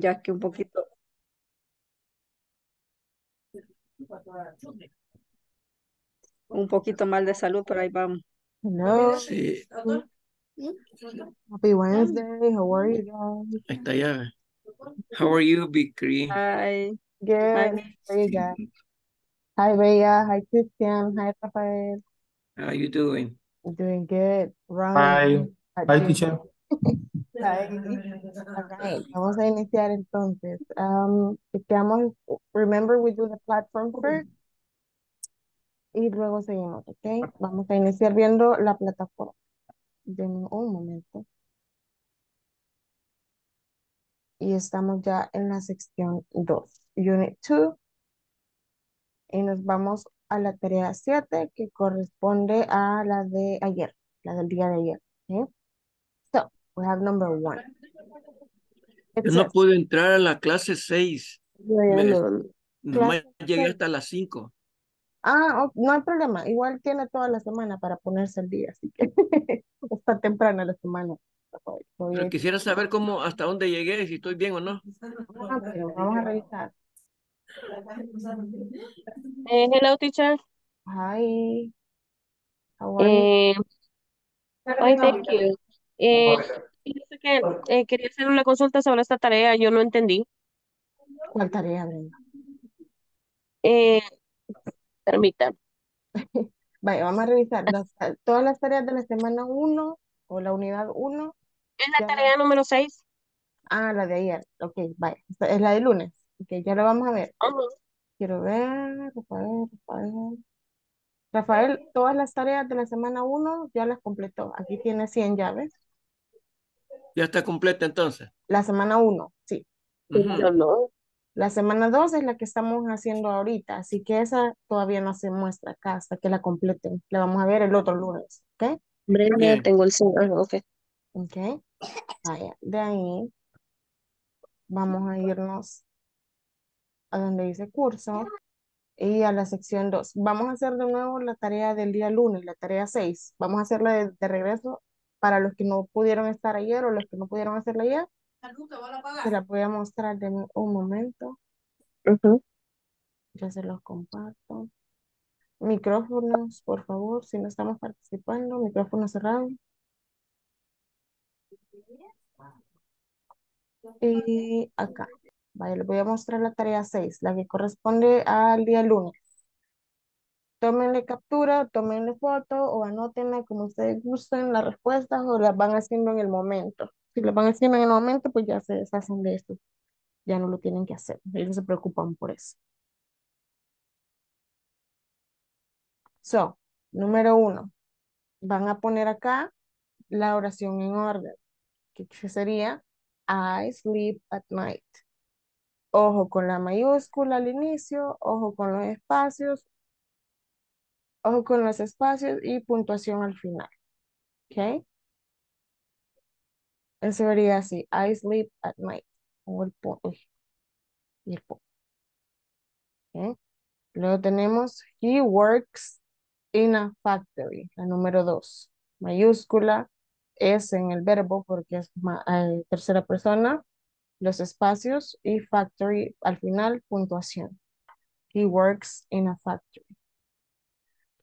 ya que un poquito, un poquito mal de salud, pero ahí vamos. Sí, Happy Wednesday. How are you guys? ahí está ya. How are you, Bikri? Hi, Good. hi, How are you guys? Hi, Bella. Hi, Christian. Hi, Rafael. How you doing? Doing good. Ron. Hi. Hi, teacher. Right. Vamos a iniciar entonces. Um, remember we do the platform first. Y luego seguimos, ¿ok? Vamos a iniciar viendo la plataforma. Denme un momento. Y estamos ya en la sección 2, Unit 2. Y nos vamos a la tarea 7 que corresponde a la de ayer, la del día de ayer. ¿ok? We have number one. It Yo no pude entrar a la clase 6. yo ya Me- lo- Nomás Clase llegué seis. hasta las 5. Ah, no hay problema. Igual tiene toda la semana para ponerse al día, así que está temprana la semana. Pero quisiera saber cómo, hasta dónde llegué, si estoy bien o no. Ah, pero vamos a revisar. Eh, hello, teacher. Hi. How are you? Eh, thank you. Eh, fíjese que eh, quería hacer una consulta sobre esta tarea, yo no entendí. ¿Cuál tarea, Brenda? Eh, permítame. Vaya, vamos a revisar las- todas las tareas de la semana 1 o la unidad 1. Es Ya. la tarea número 6. Ah, la de ayer. Ok, vaya. Esta es la de lunes. Ok, ya la vamos a ver. Quiero ver, Rafael, Rafael. Rafael, todas las tareas de la semana 1 ya las completó. Aquí tiene 100 llaves. Ya está completa entonces. La semana 1, sí. La semana 2 es la que estamos haciendo ahorita, así que esa todavía no se muestra acá hasta que la completen. La vamos a ver el otro lunes, ¿ok? Bien. tengo el ok. Ok. Vaya, de ahí vamos a irnos a donde dice curso y a la sección 2. Vamos a hacer de nuevo la tarea del día lunes, la tarea 6. Vamos a hacerla de, de regreso para los que no pudieron estar ayer o los que no pudieron hacerla ayer. Se la voy a mostrar de un momento. Ya se los comparto. Micrófonos, por favor, si no estamos participando, micrófono cerrado. Y acá. Les voy a mostrar la tarea 6, la que corresponde al día lunes. Tómenle captura, tómenle foto o anótenla como ustedes gusten las respuestas o las van haciendo en el momento. Si las van haciendo en el momento, pues ya se deshacen de esto. Ya no lo tienen que hacer. Ellos se preocupan por eso. So, número uno. Van a poner acá la oración en orden. Que sería I sleep at night. Ojo con la mayúscula al inicio, ojo con los espacios, ojo con los espacios y puntuación al final. ¿Ok? Eso sería así. I sleep at night. O el pu- uy, y el pu- ¿Ok? Luego tenemos he works in a factory. La número dos. Mayúscula es en el verbo porque es eh, tercera persona. Los espacios y factory al final, puntuación. He works in a factory.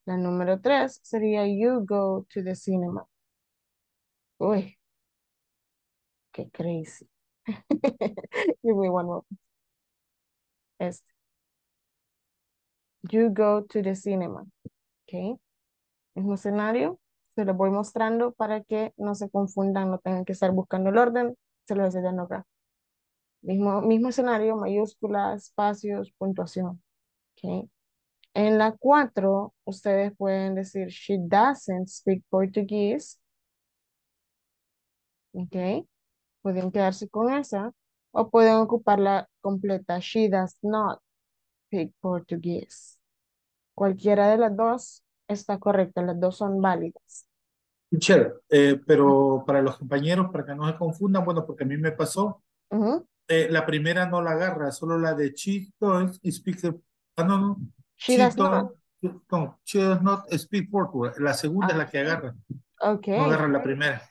La número tres sería you go to the cinema. Uy, qué crazy. Give me one more. Este. You go to the cinema. Ok. Mismo escenario. Se lo voy mostrando para que no se confundan, no tengan que estar buscando el orden. Se lo estoy dando acá. Mismo, mismo escenario, mayúsculas, espacios, puntuación. Ok. En la 4, ustedes pueden decir, she doesn't speak Portuguese. Ok. Pueden quedarse con esa. O pueden ocupar la completa, she does not speak Portuguese. Cualquiera de las dos está correcta, las dos son válidas. Eh, pero para los compañeros, para que no se confundan, bueno, porque a mí me pasó, eh, la primera no la agarra, solo la de she don't speak, the- ah, no, no, She does not. no, she does not speak Portuguese, la segunda es la que Ah. agarra, Ok, no agarra la primera.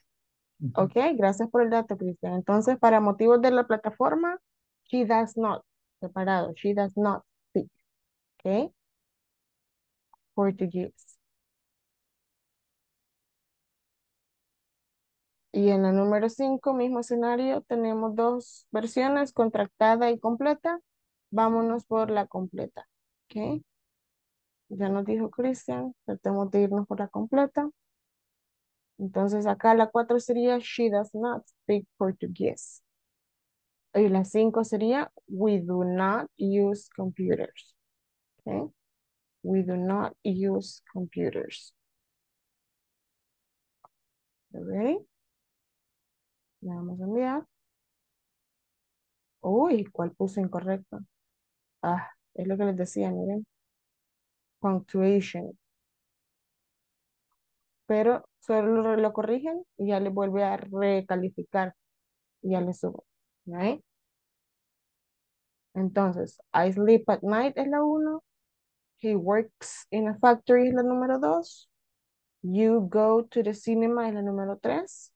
ok, gracias por el dato, Cristian. Entonces, para motivos de la plataforma, She does not. Separado. She does not speak. Okay. Portuguese. Y en la número 5, mismo escenario, tenemos dos versiones, contractada y completa. Vámonos por la completa. ¿Ok? Ya nos dijo Christian, tratemos de irnos por la completa. Entonces acá la 4 sería She does not speak Portuguese. Y la 5 sería We do not use computers. ¿Ok? We do not use computers. ¿Ready? Le vamos a enviar. Uy, ¿cuál puso incorrecto? Ah, es lo que les decía, miren. Punctuation. Pero solo lo, corrigen y ya le vuelve a recalificar. Y ya le subo. Right? Entonces, I sleep at night es la uno. He works in a factory es la número dos. You go to the cinema es la número tres.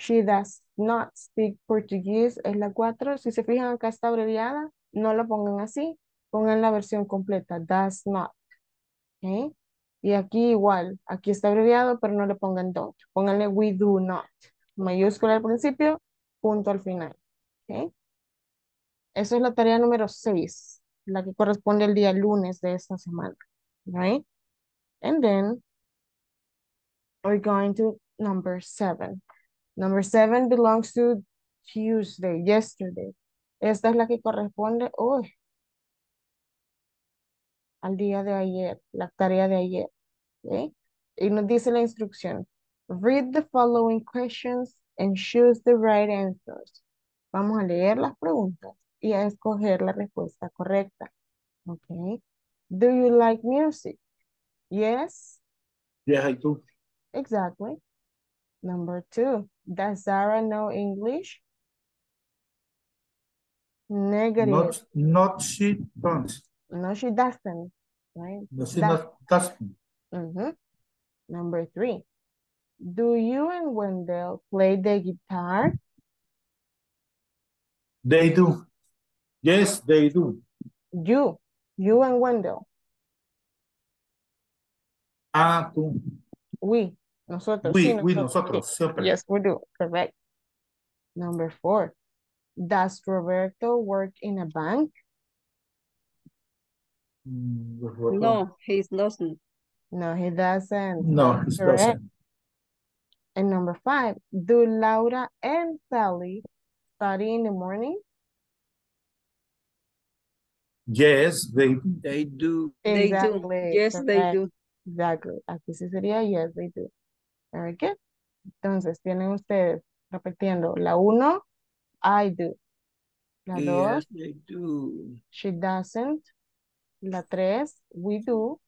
She does not speak Portuguese es la 4. Si se fijan acá está abreviada, no la pongan así, pongan la versión completa, does not. ¿Ok? Y aquí igual, aquí está abreviado, pero no le pongan don't. Pónganle we do not. Mayúscula al principio, punto al final. ¿ok? Eso es la tarea número 6, la que corresponde al día lunes de esta semana. Right? And then we're going to number 7. Number seven belongs to Tuesday, yesterday. Esta es la que corresponde hoy. Al día de ayer, la tarea de ayer. ¿ok? Y nos dice la instrucción. Read the following questions and choose the right answers. Vamos a leer las preguntas y a escoger la respuesta correcta. Ok. Do you like music? Yes, Yes, I do. exactly. Number two, does Sarah know English? Negative. Not, not she don't. No, she doesn't. Right? No, she Does- doesn't. Mhm. Number three, do you and Wendell play the guitar? They do. Yes, they do. You, you and Wendell. Ah, tú. We, nosotros. We, sí, we, nosotros. nosotros, siempre. Yes, we do. Correct. Number four, does Roberto work in a bank? Roberto. No, he doesn't. No, he doesn't. No, he doesn't. And number five, do Laura and Sally study in the morning? Yes, they do. They do. They do. Exactly, Yes, they do. Exactly. Aquí sí sería yes, they do. Very good. Entonces, tienen ustedes repitiendo. La uno, I do. La dos, Yes, they do. she doesn't. La tres, we do.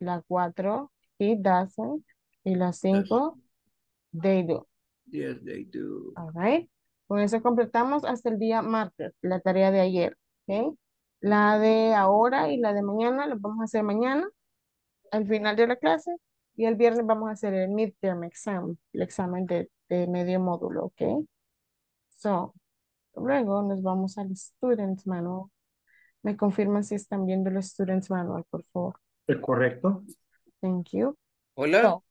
La cuatro, he doesn't. Y la cinco, they do. Yes, they do. All right. Con eso completamos hasta el día martes, la tarea de ayer. ¿ok? La de ahora y la de mañana la vamos a hacer mañana, al final de la clase. Y el viernes vamos a hacer el midterm exam, el examen de, de medio módulo, ¿ok? So, luego nos vamos al Students Manual. Me confirman si están viendo el Students Manual, por favor. ¿Es correcto? Thank you. Hola. So,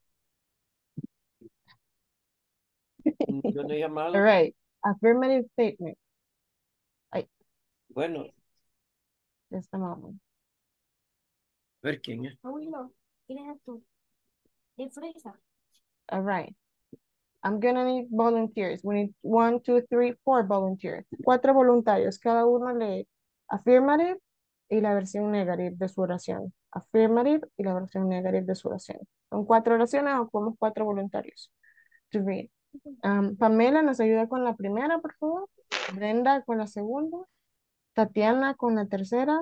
Yo no he llamado. all right. Affirmative statement. Bueno, Just a moment. a ver quién es. Abuelo, ¿quieres tú? De fresa. All right. I'm gonna need volunteers. We need one, two, three, four volunteers. Cuatro voluntarios. Cada uno lee affirmative y la versión negative de su oración. Affirmative y la versión negative de su oración. Son cuatro oraciones o como cuatro voluntarios. To read. Um, Pamela nos ayuda con la primera, por favor. Brenda con la segunda. Tatiana con la tercera.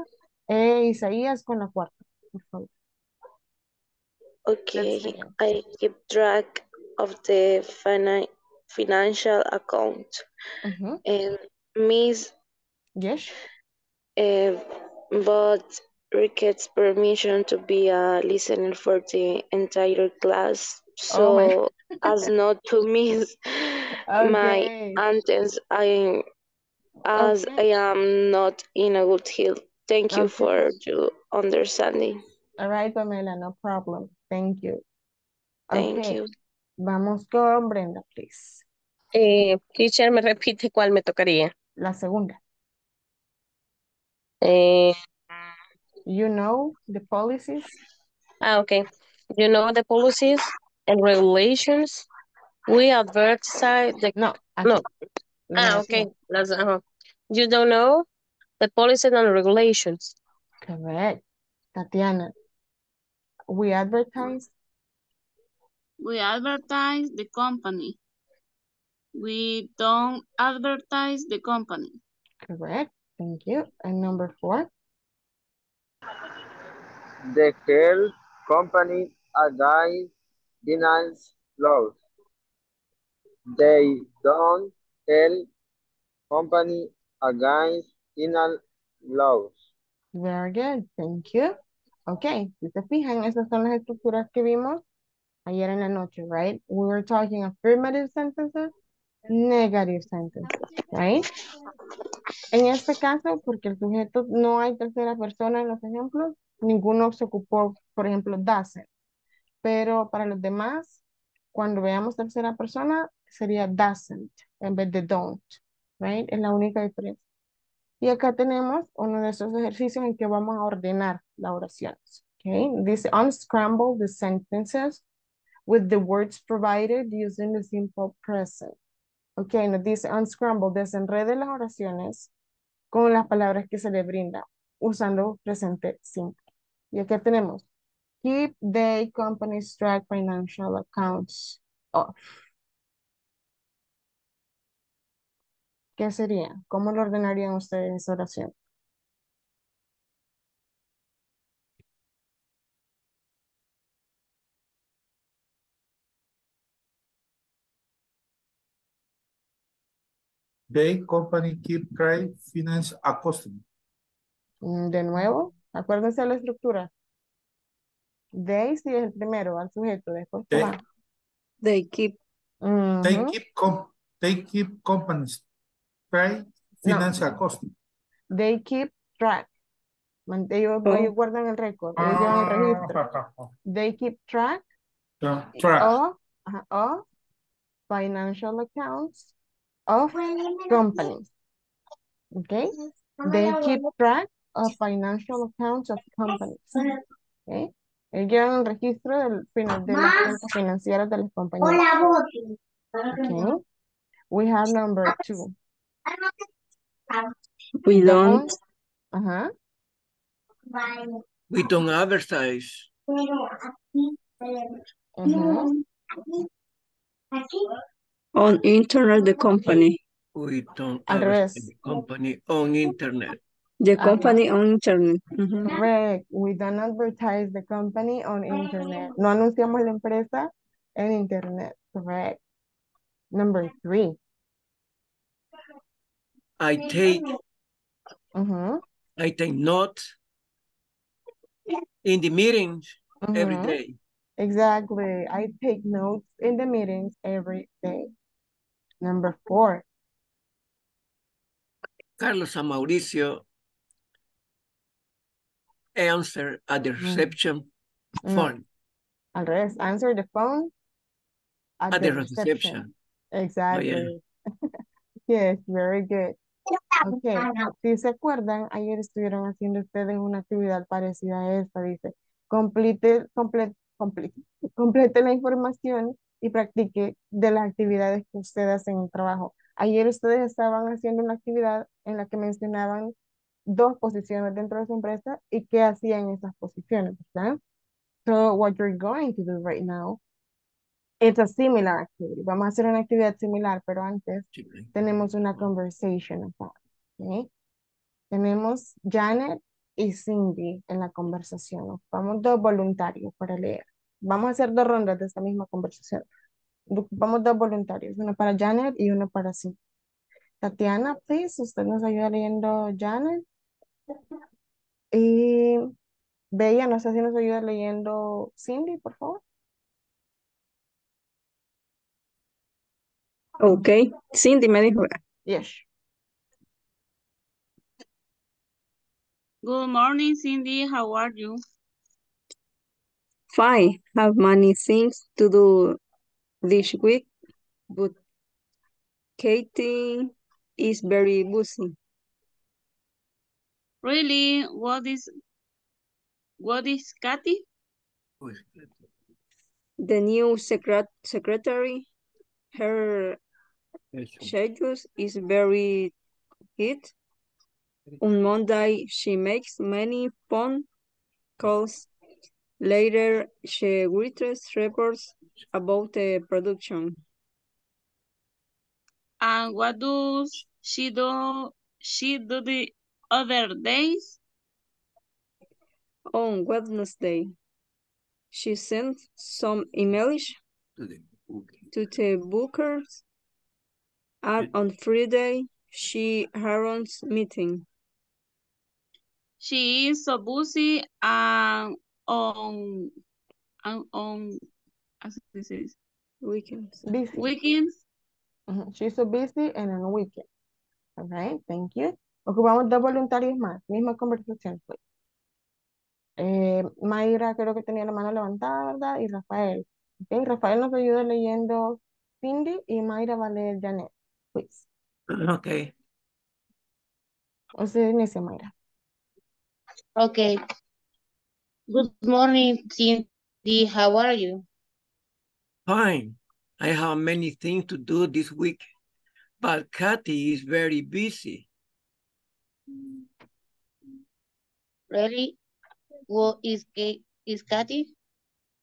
E Isaías con la cuarta, por favor. Okay. I keep track of the fina- financial account. Ujú. And Miss, Yes. Uh, but requests permission to be a listener for the entire class, Oh so as not to miss my Okay. anthems. I as Okay. I am not in a good health. Thank you Okay. for your understanding. All right, Pamela, no problem. Thank you. Thank Okay, you. vamos con Brenda, please. Eh, teacher, me repite cuál me tocaría. La segunda. Eh, You know the policies? ah, okay. You know the policies and regulations. We advertise the No, aquí. no. Ah, negativa. okay. Las, ajá. You don't know the policies and regulations. Correct. Tatiana. We advertise? We advertise the company. We don't advertise the company. Correct. Thank you. And number four? The health company against denies laws. They don't tell company against denial laws. Very good. Thank you. Okay. Si se fijan, esas son las estructuras que vimos ayer en la noche, right? We were talking affirmative sentences, negative sentences, right? En este caso, porque el sujeto no hay tercera persona en los ejemplos, ninguno se ocupó, por ejemplo, doesn't. Pero para los demás, cuando veamos tercera persona, sería doesn't en vez de don't, right? Es la única diferencia. Y acá tenemos uno de esos ejercicios en que vamos a ordenar las oraciones. Okay? Dice unscramble the sentences with the words provided using the simple present. Ok, nos dice unscramble, desenrede las oraciones con las palabras que se le brinda usando presente simple. Y acá tenemos keep the company's track financial accounts off. ¿Qué sería? ¿Cómo lo ordenarían ustedes esa oración? They company keep credit finance a customer. Mm, De nuevo, acuérdense de la estructura. They sí es el primero, al sujeto, después They- va. They keep, They Ujú. keep com they keep companies credit finance a customer. They keep track. Ellos, Oh. ellos guardan el récord, ellos llevan el registro. Ah, They keep track ah, track. of, ajá, of financial accounts of companies. Okay? They keep track of financial accounts of companies. Okay? Ellos llevan el registro del de las cuentas financieras de las compañías. Okay? We have number two. we don't, Ajá. We don't advertise. ujú. On internet the company. We don't Al advertise the company on internet. The Ajá. company on internet. Ujú. Correct. We don't advertise the company on internet. No anunciamos la empresa en internet. Correct. Number three. I take Ujú, I take notes in the meetings every ujú. day. Exactly. I take notes in the meetings every day. Number four. Carlos and Mauricio answer at the Mm. reception No, phone al revés. Answer the phone at, at the the reception. reception. Exactly. Yes, very good. Okay. Si se acuerdan, ayer estuvieron haciendo ustedes una actividad parecida a esta. Dice, complete, complete, complete, complete la información y practique de las actividades que ustedes hacen en el trabajo. Ayer ustedes estaban haciendo una actividad en la que mencionaban dos posiciones dentro de su empresa y qué hacían esas posiciones, ¿verdad? So what you're going to do right now, it's a similar activity. Vamos a hacer una actividad similar, pero antes tenemos una conversation acá, ¿ok? Tenemos Janet y Cindy en la conversación. Ocupamos dos voluntarios para leer. Vamos a hacer dos rondas de esta misma conversación. Ocupamos dos voluntarios, uno para Janet y uno para Cindy. Tatiana, please, usted nos ayuda leyendo Janet. Y Bella, no sé si nos ayuda leyendo Cindy, por favor. Ok. Cindy me dijo. Yes. Good morning, Cindy. How are you? Fine, have many things to do this week, but Katie is very busy. Really? What is what is Kathy? The new secret secretary, her Eso. schedule is very hit. On Monday, she makes many phone calls. Later, she writes reports about the production. And what does she do she do the other days? On Wednesday, she sent some emails To the booking. to the bookers. And on Friday, she runs meeting. She is so busy and on on as this is Weekends. Busy. weekends. She's so busy and on weekend. All right, thank you. Ocupamos dos voluntarios más. Misma conversación, pues. Eh, Mayra creo que tenía la mano levantada, ¿verdad? Y Rafael. Ok, Rafael nos ayuda leyendo Cindy y Mayra va a leer Janet. Please. Okay. O sea, inicia Mayra. Okay. Good morning, Cindy. How are you? Fine. I have many things to do this week, but Kathy is very busy. Really? Who is is Kathy?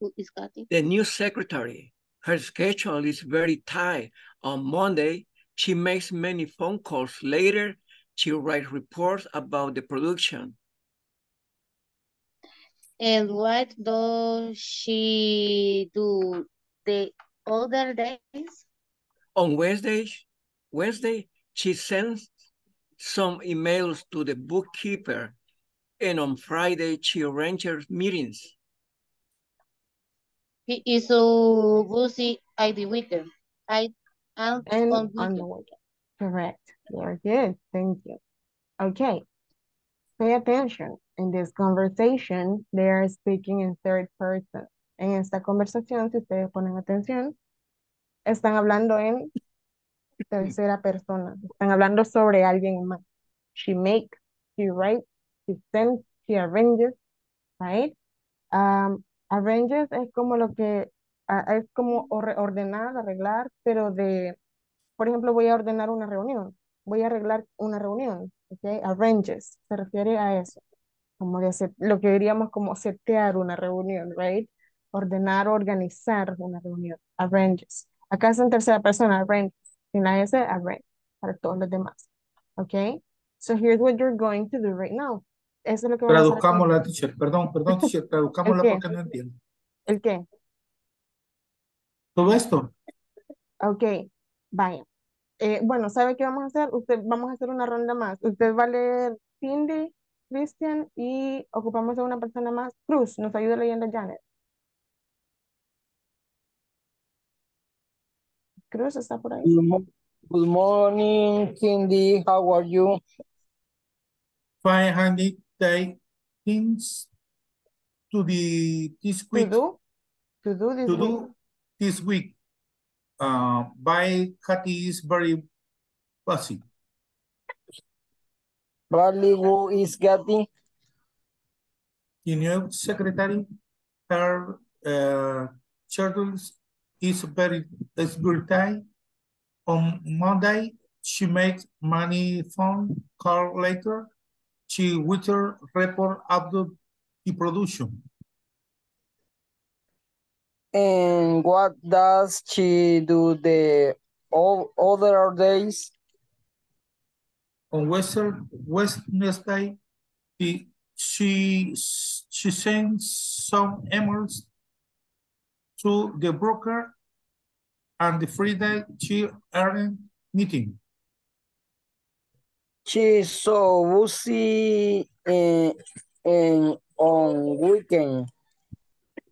Who is Kathy? The new secretary, her schedule is very tight. On Monday, she makes many phone calls. Later, she writes reports about the production. And what does she do the other days? On Wednesday, Wednesday, she sends some emails to the bookkeeper. And on Friday, she arranges meetings. He is so busy at the weekend. I and And on on the weekend. weekend. Correct. Very good. Thank you. Okay. Pay attention. In this conversation, they are speaking in third person. En esta conversación, si ustedes ponen atención, están hablando en tercera persona. Están hablando sobre alguien más. She makes, she writes, she sends, she arranges, right? Um, arranges es como lo que, ah, es como or- ordenar, arreglar, pero de, por ejemplo, voy a ordenar una reunión, voy a arreglar una reunión, ¿ok? Arranges, se refiere a eso, como de set- lo que diríamos como setear una reunión, right? Ordenar, organizar una reunión, arranges. Acá es en tercera persona, arranges, sin la S, arrange, para todos los demás, ¿ok? So here's what you're going to do right now. Eso es lo que Traduzcámosla, teacher. Perdón, perdón, teacher. Traduzcámosla porque no entiendo. ¿El qué? Todo esto. Ok, vaya. Eh, bueno, ¿sabe qué vamos a hacer? Usted, vamos a hacer una ronda más. Usted va a leer Cindy, Christian y ocupamos a una persona más. Cruz, nos ayuda leyendo Janet. Cruz está por ahí. Good mo- good morning, Cindy. How are you? Fine, handy, take things to the this To week. do, to do this to week. do this week. Uh, by Kathy is very busy. Bradley, who is Kathy? The new secretary, her uh, is very is. On Monday, she makes money phone call later. She with her report after the production. And what does she do the o- other days? On Western Wednesday, the, she she sends some emails to the broker, and the Friday she earned meeting. She so busy and, and on weekend.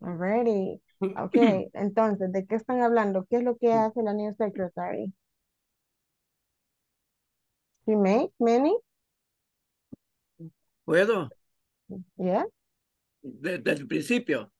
Alrighty. Ok, entonces, ¿de qué están hablando? ¿Qué es lo que hace la new secretary? Makes many. ¿Puedo? Yeah, Desde el principio.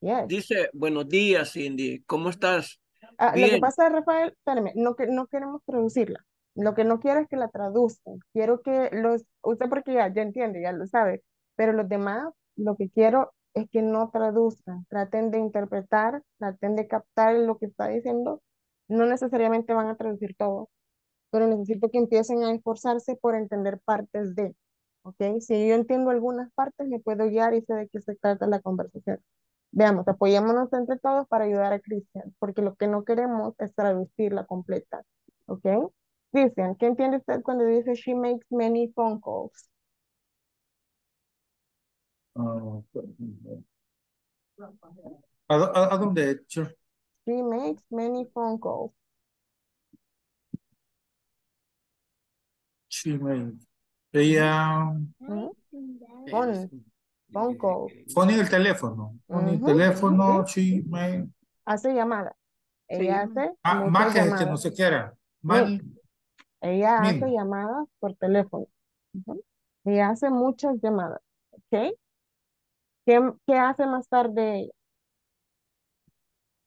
yes. Dice, buenos días, Cindy. ¿Cómo estás? Ah, lo que pasa, Rafael, espérame, no, que, no queremos traducirla. Lo que no quiero es que la traduzcan. Quiero que los, usted porque ya, ya entiende, ya lo sabe, pero los demás, lo que quiero es que no traduzcan. Traten de interpretar, traten de captar lo que está diciendo. No necesariamente van a traducir todo, pero necesito que empiecen a esforzarse por entender partes de, ¿ok? Si yo entiendo algunas partes, me puedo guiar y sé de qué se trata la conversación. Veamos, apoyémonos entre todos para ayudar a Cristian, porque lo que no queremos es traducirla completa, ¿ok? Cristian, ¿qué entiende usted cuando dice she makes many phone calls? Ah, ¿A, dó- a- a dónde? She makes many phone calls. She made. Ella. Phone, phone calls. pone el teléfono. Pone el teléfono, she made. Hace llamadas. Ella hace Ah, más que, que llamadas. no se quiera. Mal. Ella hace llamadas por teléfono. Ujú. Ella hace muchas llamadas. ¿Ok? ¿Qué, qué hace más tarde ella?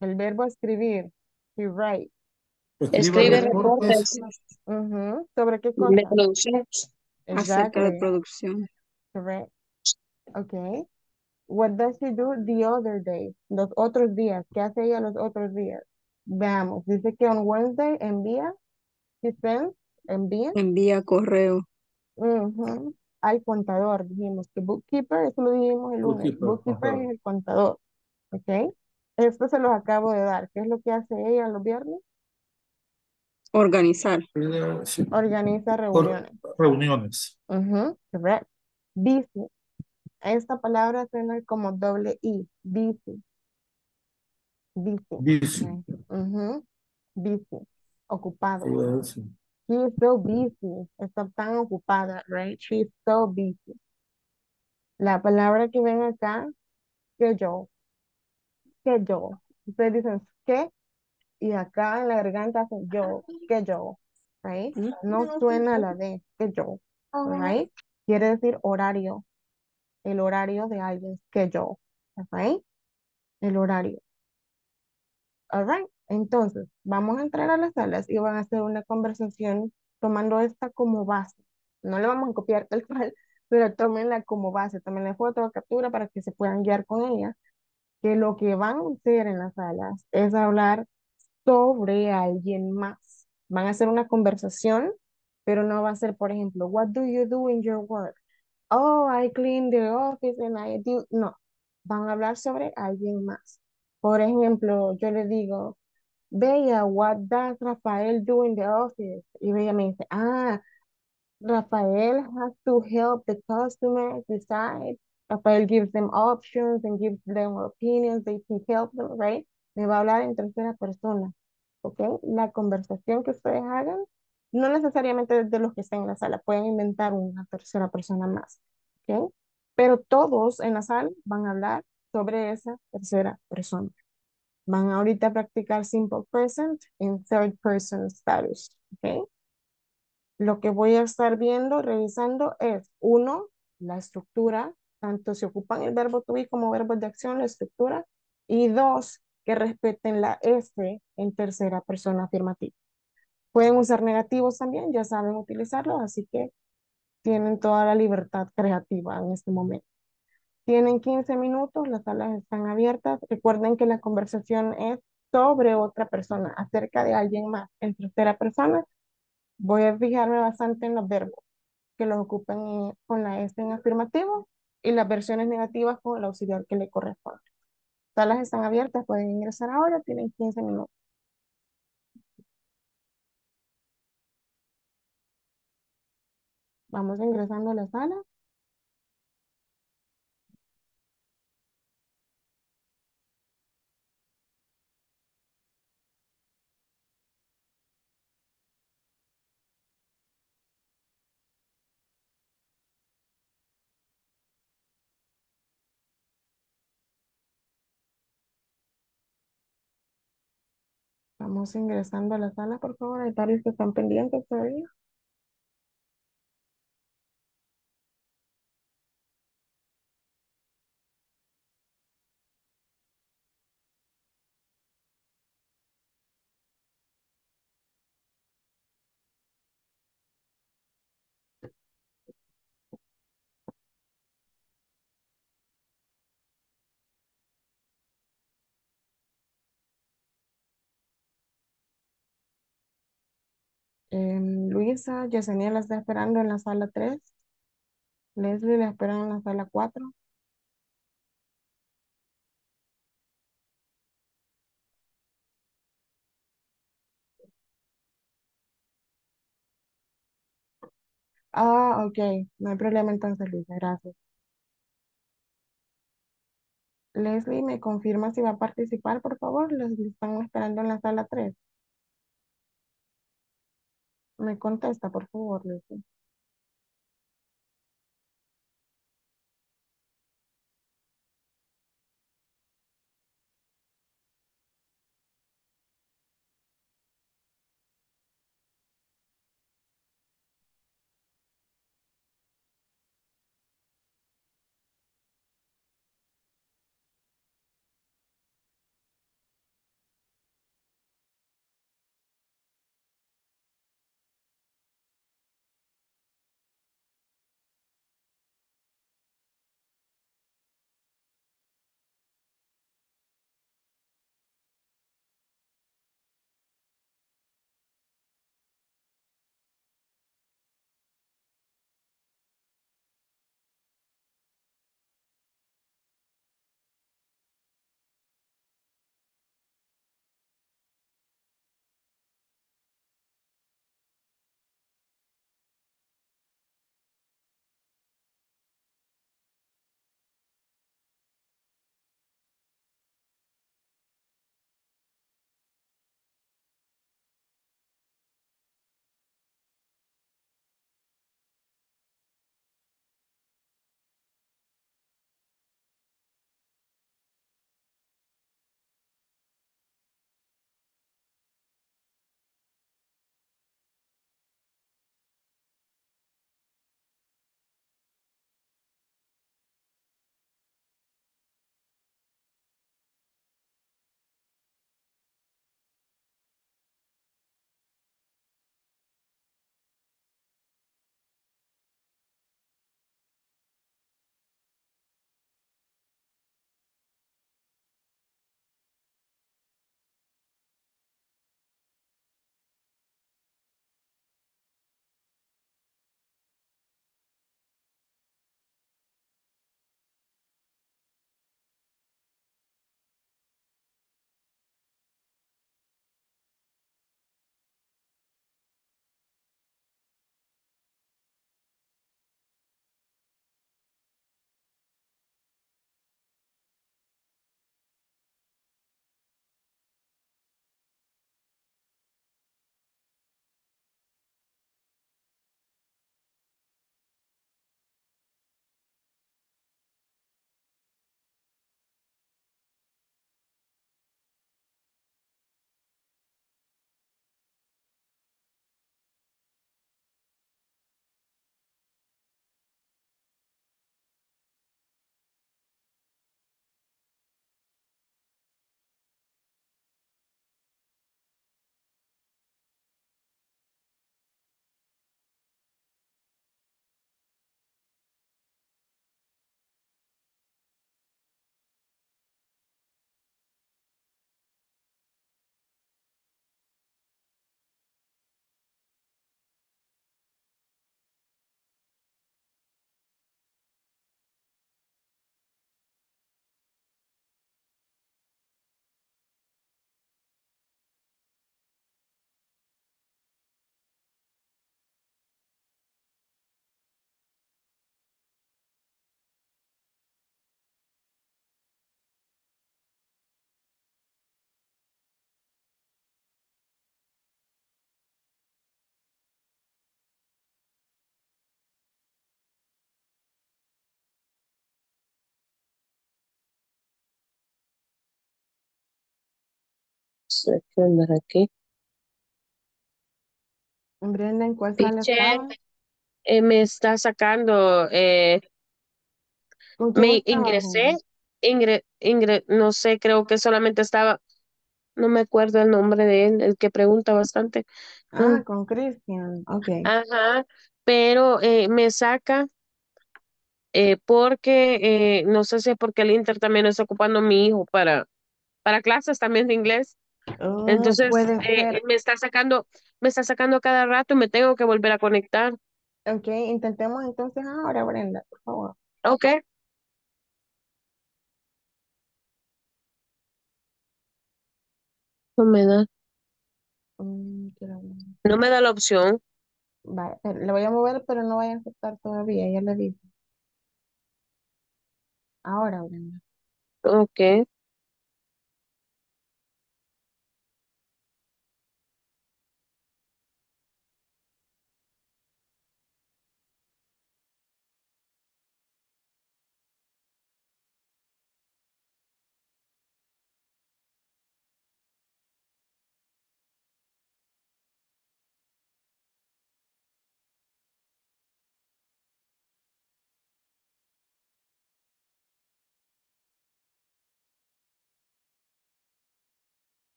El verbo escribir. To write. Escribe reportes. ¿Sobre qué de cosa? producción. Acerca de producción. Correct. Okay. What does she do the other day? Los otros días. ¿Qué hace ella los otros días? Veamos. Dice que on Wednesday envía. She sends. Envía. Envía correo. Ujú. Al contador. Dijimos que bookkeeper, eso lo dijimos el lunes. Bookkeeper, Bookkeeper es el contador. Ok. Esto se los acabo de dar. ¿Qué es lo que hace ella los viernes? Organizar. Sí, Organiza por reuniones. reuniones. Correct. Busy. Esta palabra suena como doble I. Busy. Busy. Busy. Busy. Ocupado. Sí. Is so busy. Está tan ocupada, right? She is so busy. La palabra que ven acá, que yo. Que yo. Ustedes dicen que y acá en la garganta yo, que yo. Right? No suena la D, que yo. Right? Quiere decir horario. El horario de alguien, que yo. Right? El horario. Alright, entonces vamos a entrar a las salas y van a hacer una conversación tomando esta como base. No le vamos a copiar tal cual, pero tómenla como base, tómenla foto captura para que se puedan guiar con ella. Que lo que van a hacer en las salas es hablar sobre alguien más. Van a hacer una conversación, pero no va a ser, por ejemplo, what do you do in your work? Oh, I clean the office and I do. No, van a hablar sobre alguien más. Por ejemplo, yo le digo, Bella, what does Rafael do in the office? Y Bella me dice, ah, Rafael has to help the customers decide. Rafael gives them options and gives them opinions. They can help them, right? Me va a hablar en tercera persona, ¿ok? La conversación que ustedes hagan, no necesariamente de los que estén en la sala, pueden inventar una tercera persona más, ¿ok? Pero todos en la sala van a hablar sobre esa tercera persona. Van ahorita a practicar simple present en third person status, ¿ok? Lo que voy a estar viendo, revisando es, uno, la estructura, tanto se ocupan el verbo to be como verbos de acción, la estructura, y dos, que respeten la S en tercera persona afirmativa. Pueden usar negativos también, ya saben utilizarlos, así que tienen toda la libertad creativa en este momento. Tienen 15 minutos, las salas están abiertas. Recuerden que la conversación es sobre otra persona, acerca de alguien más, en tercera persona. Voy a fijarme bastante en los verbos que los ocupen en- con la S en afirmativo y las versiones negativas con el auxiliar que le corresponde. Salas están abiertas, pueden ingresar ahora, tienen 15 minutos. Vamos ingresando a la sala. Vamos ingresando a la sala, por favor. Hay varios que están pendientes todavía. Em, Luisa, Yesenia la está esperando en la sala 3. Leslie la espera en la sala 4. Ah, ok. No hay problema entonces, Luisa. Gracias. Leslie, ¿me confirma si va a participar, por favor? Leslie, están esperando en la sala 3. Me contesta, por favor, Leslie. Qué andar aquí. Brenda, ¿en cuál sala Teacher, estaba? eh, me está sacando, eh, ¿Con quién me estaba, ingresé, ingre, ingre, no sé, creo que solamente estaba, no me acuerdo el nombre de él, el que pregunta bastante. Ah, No, con Cristian. Ok. ajá, pero eh, me saca eh, porque, eh, no sé si es porque el Inter también está ocupando a mi hijo para, para clases también de inglés. Oh, Entonces, eh, me está sacando, me está sacando cada rato y me tengo que volver a conectar. Ok, intentemos entonces ahora, Brenda, por favor. Ok. No me da, Mm, no me da la opción. Vale, pero le voy a mover, pero no vaya a aceptar todavía, ya le dije. Ahora, Brenda. Ok.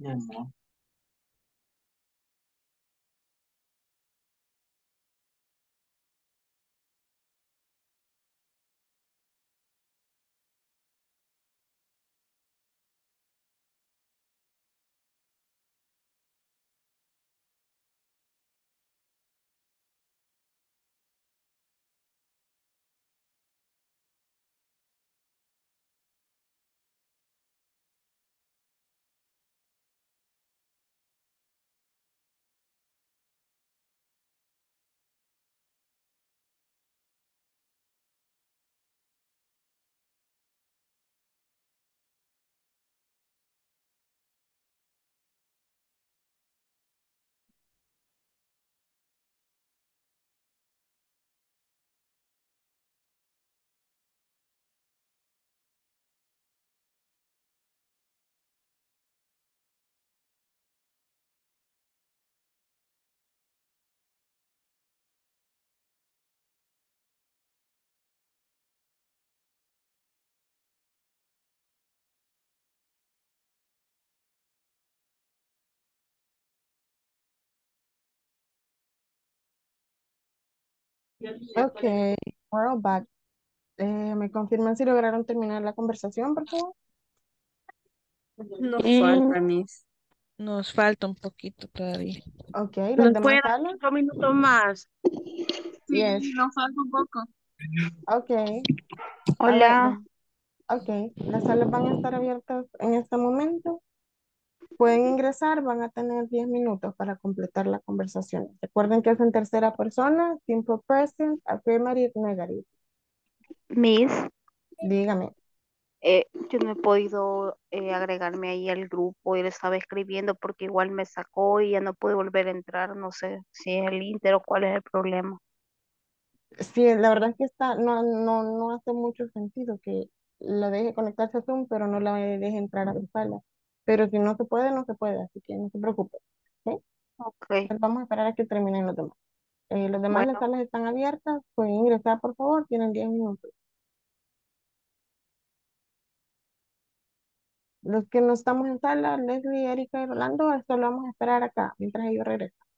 面膜 Ok, we're all back. Eh, ¿me confirman si lograron terminar la conversación, por favor? Nos Mm, falta, Miss. Nos falta un poquito todavía. Ok, ¿los ¿Nos demás puede dar cinco minutos más? Yes. Sí, nos falta un poco. Ok. A ver, Hola. ok, las salas van a estar abiertas en este momento. Pueden ingresar, van a tener 10 minutos para completar la conversación. Recuerden que es en tercera persona, simple present, affirmative, negative. Miss, Dígame. eh, yo no he podido eh, agregarme ahí al grupo y le estaba escribiendo porque igual me sacó y ya no pude volver a entrar. No sé si es el Inter o cuál es el problema. Sí, la verdad es que está, no, no, no hace mucho sentido que lo deje conectarse a Zoom, pero no la deje entrar a su sala. Pero si no se puede, no se puede, así que no se preocupe. ¿ok? Ok, Pues vamos a esperar a que terminen los demás. Eh, los demás, las bueno, salas están abiertas, pueden ingresar, por favor, tienen 10 minutos. Los que no estamos en sala, Leslie, Erika y Rolando, esto lo vamos a esperar acá, mientras ellos regresan.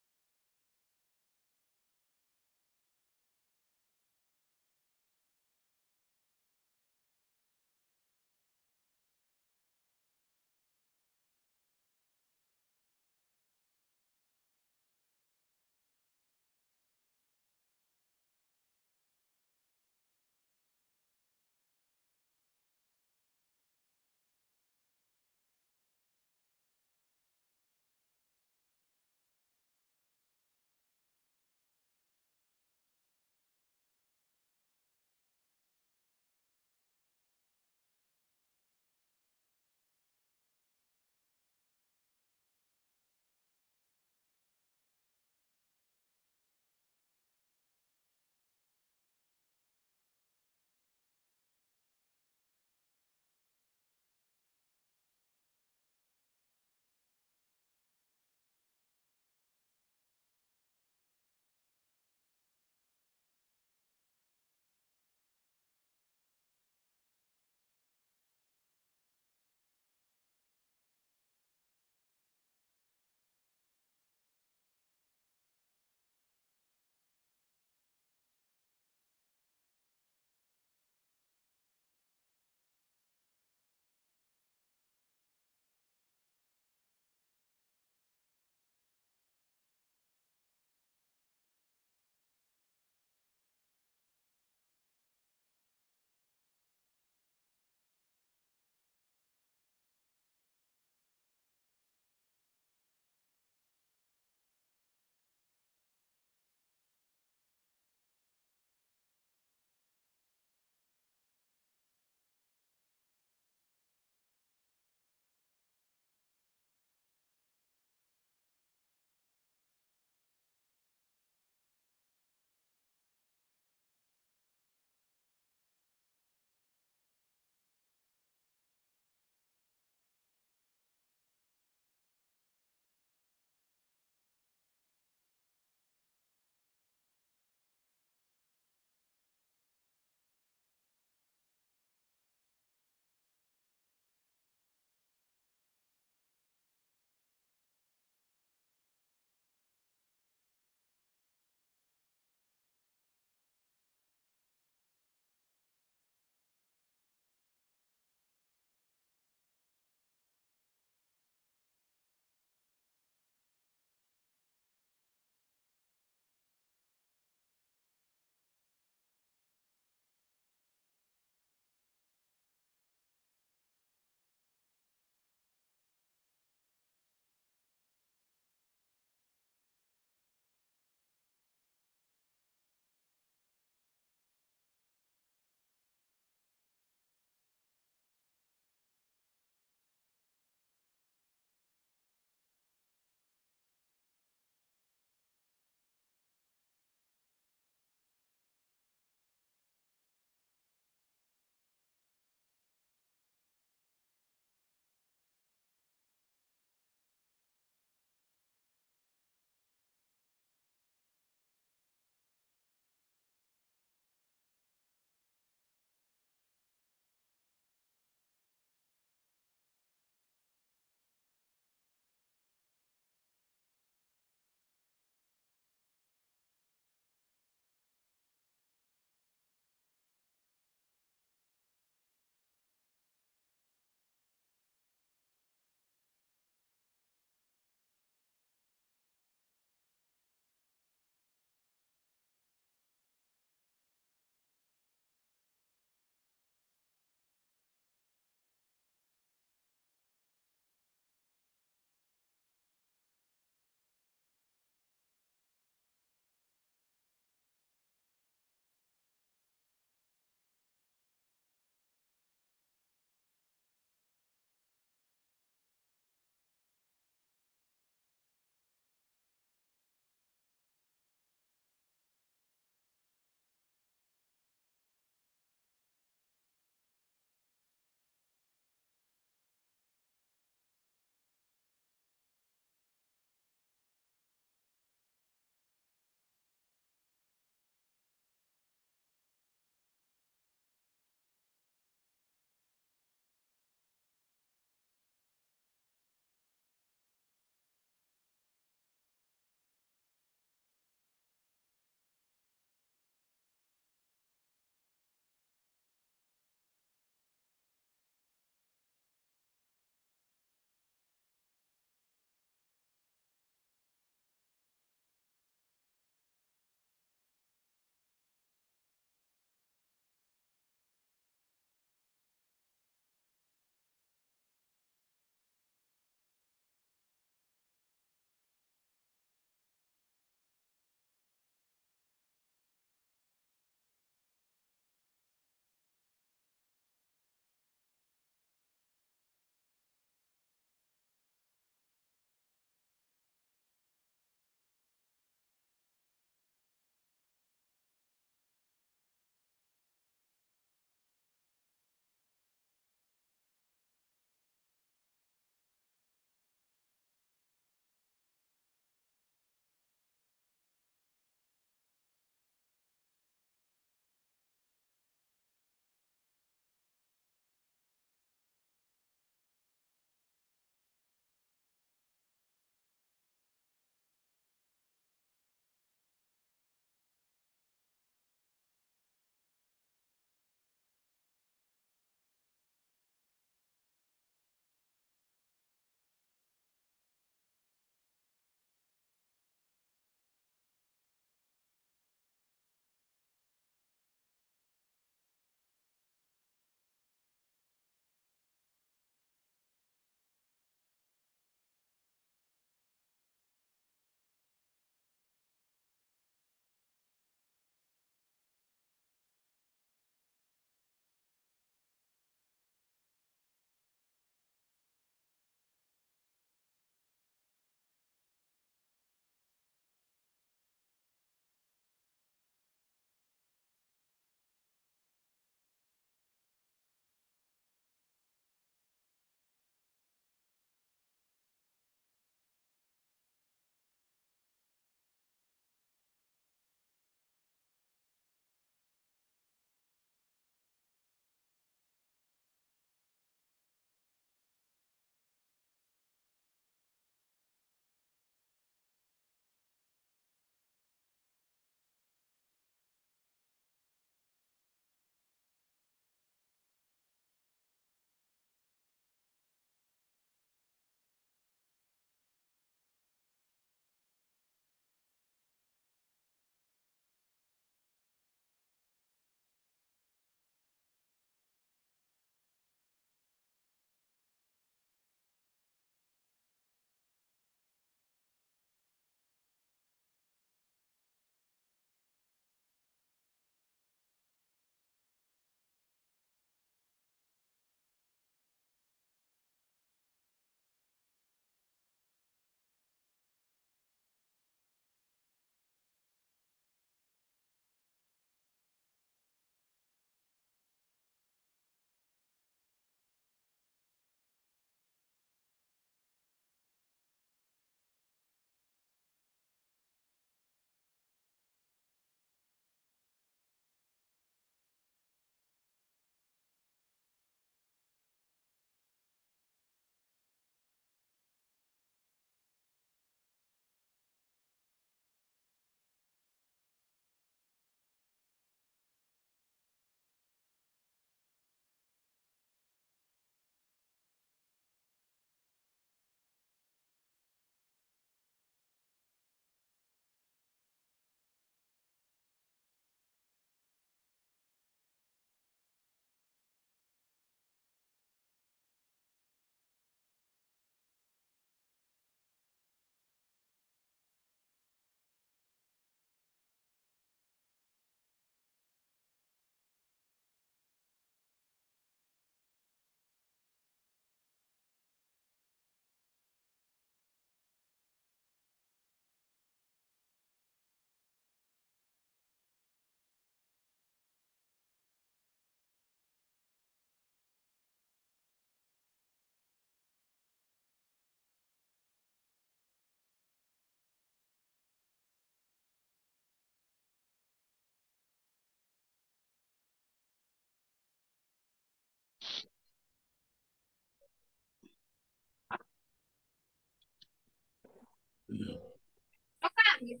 Lo cambio.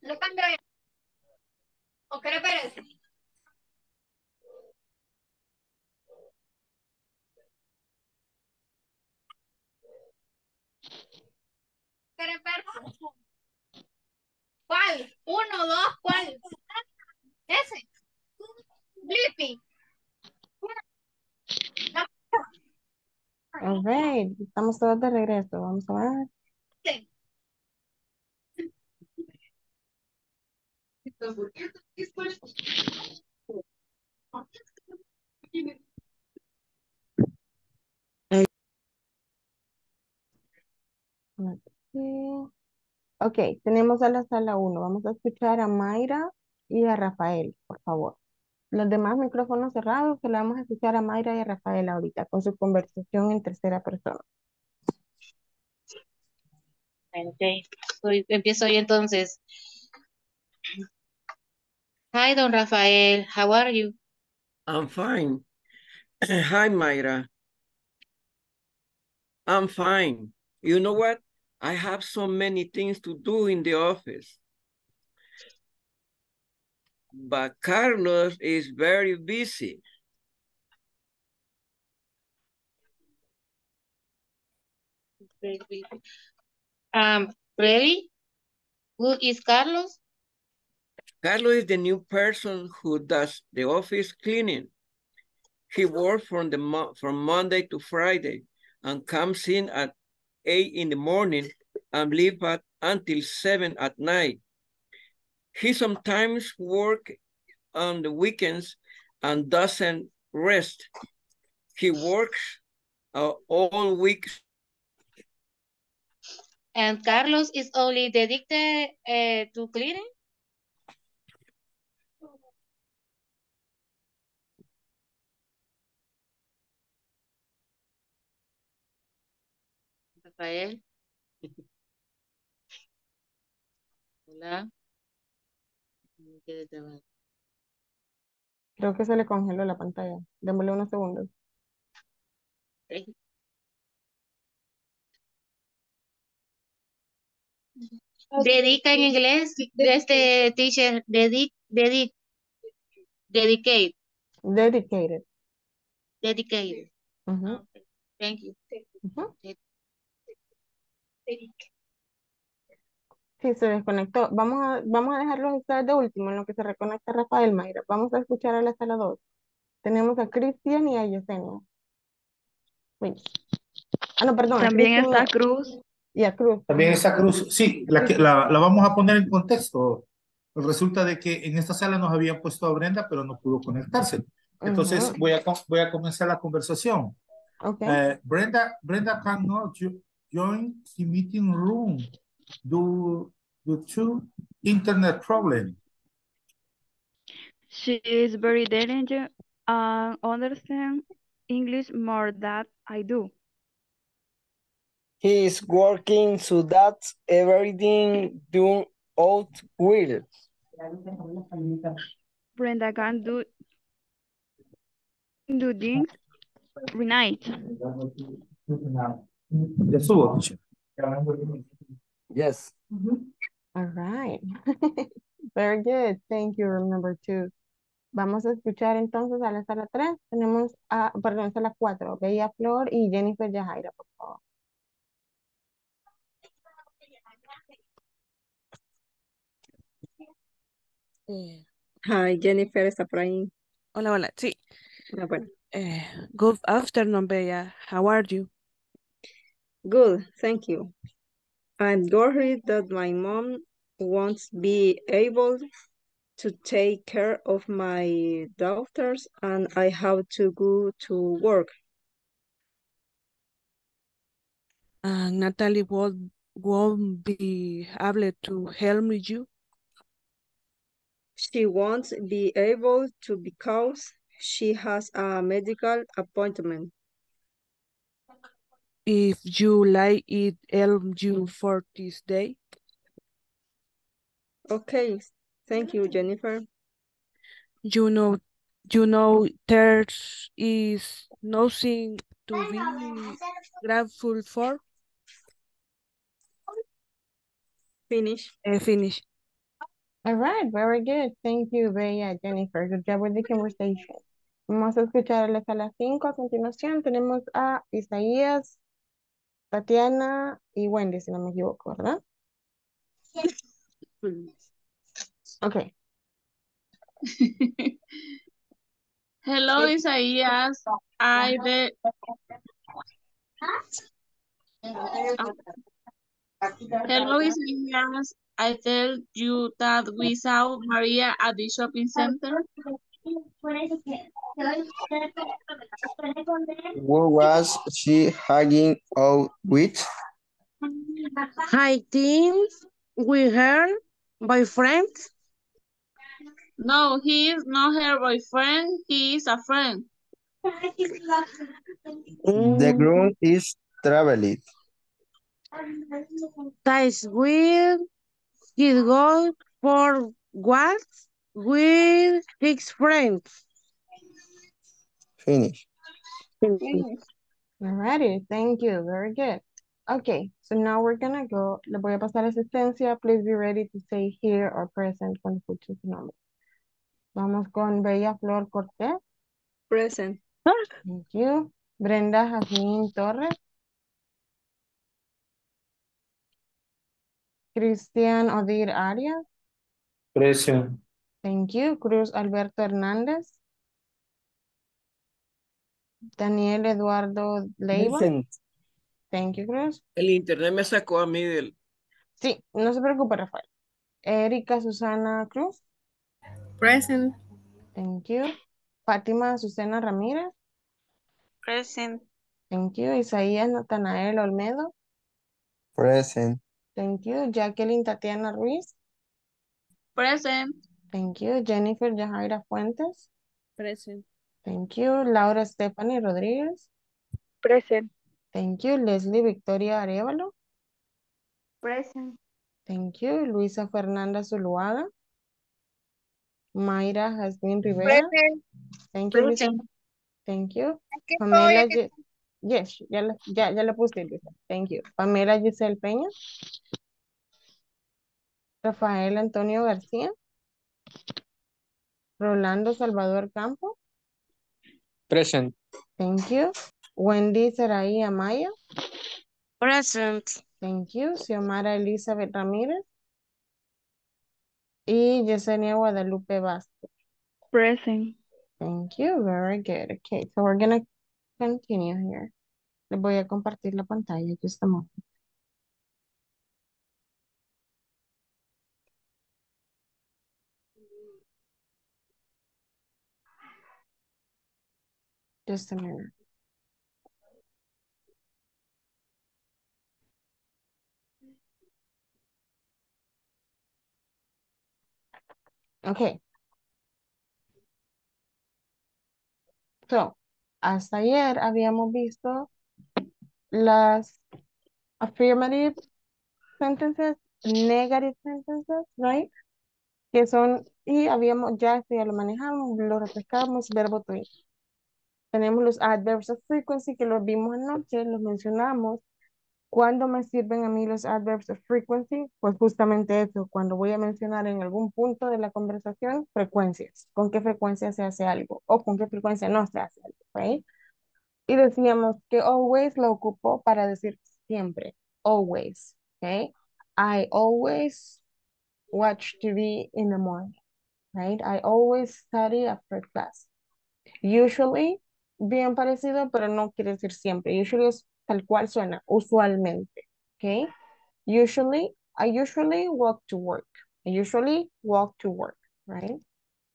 Lo cambio. ¿O qué le parece? ¿Qué le parece? ¿Cuál? Uno, dos, ¿cuál? Ese. Blippi. All right, estamos todos de regreso. Vamos a ver. Sí. Ok. Tenemos a la sala 1. Vamos a escuchar a Mayra y a Rafael, por favor. Los demás micrófonos cerrados, que le vamos a escuchar a Mayra y a Rafael ahorita con su conversación en tercera persona. Ok, soy- empiezo yo entonces. Hi, don Rafael. How are you? I'm fine. Hi, Mayra. I'm fine. You know what? I have so many things to do in the office. But Carlos is very busy. Um, really? Who is Carlos? Carlos is the new person who does the office cleaning. He works from the mo from Monday to Friday and comes in at eight in the morning and leave at until seven at night. He sometimes work on the weekends and doesn't rest. He works uh, all week. And Carlos is only dedicated uh, to cleaning? Rafael. Hola. Trabado. Creo que se le congeló la pantalla. Démosle unos segundos. Dedica en inglés, este teacher, dedic, dedic, dedicate, Dedicated. dedicated. Ujú, Okay, Thank you. ujú. Sí, se desconectó. Vamos a, vamos a dejarlos ustedes de último en lo que se reconecta Rafael Mayra. Vamos a escuchar a la sala 2. Tenemos a Cristian y a Yesenia. Uy. Ah, no, perdón. a También Cristian y está a- Cruz. Y a Cruz. También esa cruz, sí, la, que- la, la vamos a poner en contexto. Resulta de que en esta sala nos habían puesto a Brenda, pero no pudo conectarse. Entonces Ujú. voy, a, voy a comenzar la conversación. Ok. Eh, Brenda, Brenda cannot jo- join the meeting room due, due to internet problem. She is very diligent and uh, understand English more than I do. He is working so that everything done out well. Brenda can do do things right. Ya Yes. All right. Very good. Thank you, number two. Vamos a escuchar entonces a la sala 3. Tenemos a, perdón, sala 4. Bella Flor y Jennifer Yajaira, por favor. Eh, Hi, Jennifer está por ahí. hola, hola. Sí. Ah, bueno. Eh, good afternoon, Bella. How are you? Good, thank you. I'm worried that my mom won't be able to take care of my daughters and I have to go to work. Uh, Natalie won't, won't be able to help you. She won't be able to because she has a medical appointment if you like it help you for this day. Okay, thank you, Jennifer. You know, you know, there is nothing to be grateful for. Finish. Uh, finish. All right, very good. Thank you, Bella, Jennifer. Good job with the conversation. Vamos a escuchar a las 5. A continuación tenemos a Isaías Tatiana y Wendy, si no me equivoco, ¿verdad? Ok. Hello, Isaías. I de Hello, Isaías. I tell you that we saw Maria at the shopping center. Who was she hanging out with? I think with her boyfriend. No, he is not her boyfriend. He is a friend. The groom is traveling. That's weird. He goes for what with his friends. Finish. Finish. Alrighty, thank you. Very good. Okay, so now we're gonna go. Le voy a pasar asistencia. Please be ready to say here or present cuando escuchen su nombre. Vamos con Bella Flor Cortés. Present. Thank you. Brenda Jazmín Torres. Cristian Odir Arias. Present. Thank you. Cruz Alberto Hernández. Daniel Eduardo Leiva. Present. Thank you, Cruz. El internet me sacó a mí del... Sí, no se preocupe, Rafael. Erika Susana Cruz. Present. Thank you. Fátima Susana Ramírez. Present. Thank you. Isaías Natanael Olmedo. Present. Thank you. Jacqueline Tatiana Ruiz. Present. Thank you. Jennifer Yajaira Fuentes. Present. Thank you. Laura Stephanie Rodríguez. Present. Thank you. Leslie Victoria Arevalo. Present. Thank you. Luisa Fernanda Zuluaga. Mayra Jasmine Rivera. Present. Thank you, Luisa. Present. Thank you. Pamela, yes, ya la, ya, ya la puse, Luisa. Thank you. Pamela Giselle Peña. Rafael Antonio García. Rolando Salvador Campo. Present. Thank you. Wendy Saraí Amaya. Present. Thank you. Xiomara Elizabeth Ramírez. Y Yesenia Guadalupe Vázquez. Present. Thank you. Very good. Okay, so we're gonna continue here. Les voy a compartir la pantalla. Just a moment. Just a minute. Okay. So, hasta ayer habíamos visto las affirmative sentences, negative sentences, right? Que son, y habíamos, ya ya lo manejamos, lo refrescamos, verbo to be. Tenemos los adverbs of frequency que los vimos anoche, los mencionamos. ¿Cuándo me sirven a mí los adverbs of frequency? Pues justamente eso, cuando voy a mencionar en algún punto de la conversación, frecuencias. ¿Con qué frecuencia se hace algo? O con qué frecuencia no se hace algo, right? Y decíamos que always lo ocupo para decir siempre. Always, okay? I always watch TV in the morning, right? I always study after class. Usually, bien parecido, pero no quiere decir siempre. Usually es tal cual suena, usualmente, okay? Usually, I usually walk to work. I usually walk to work, right?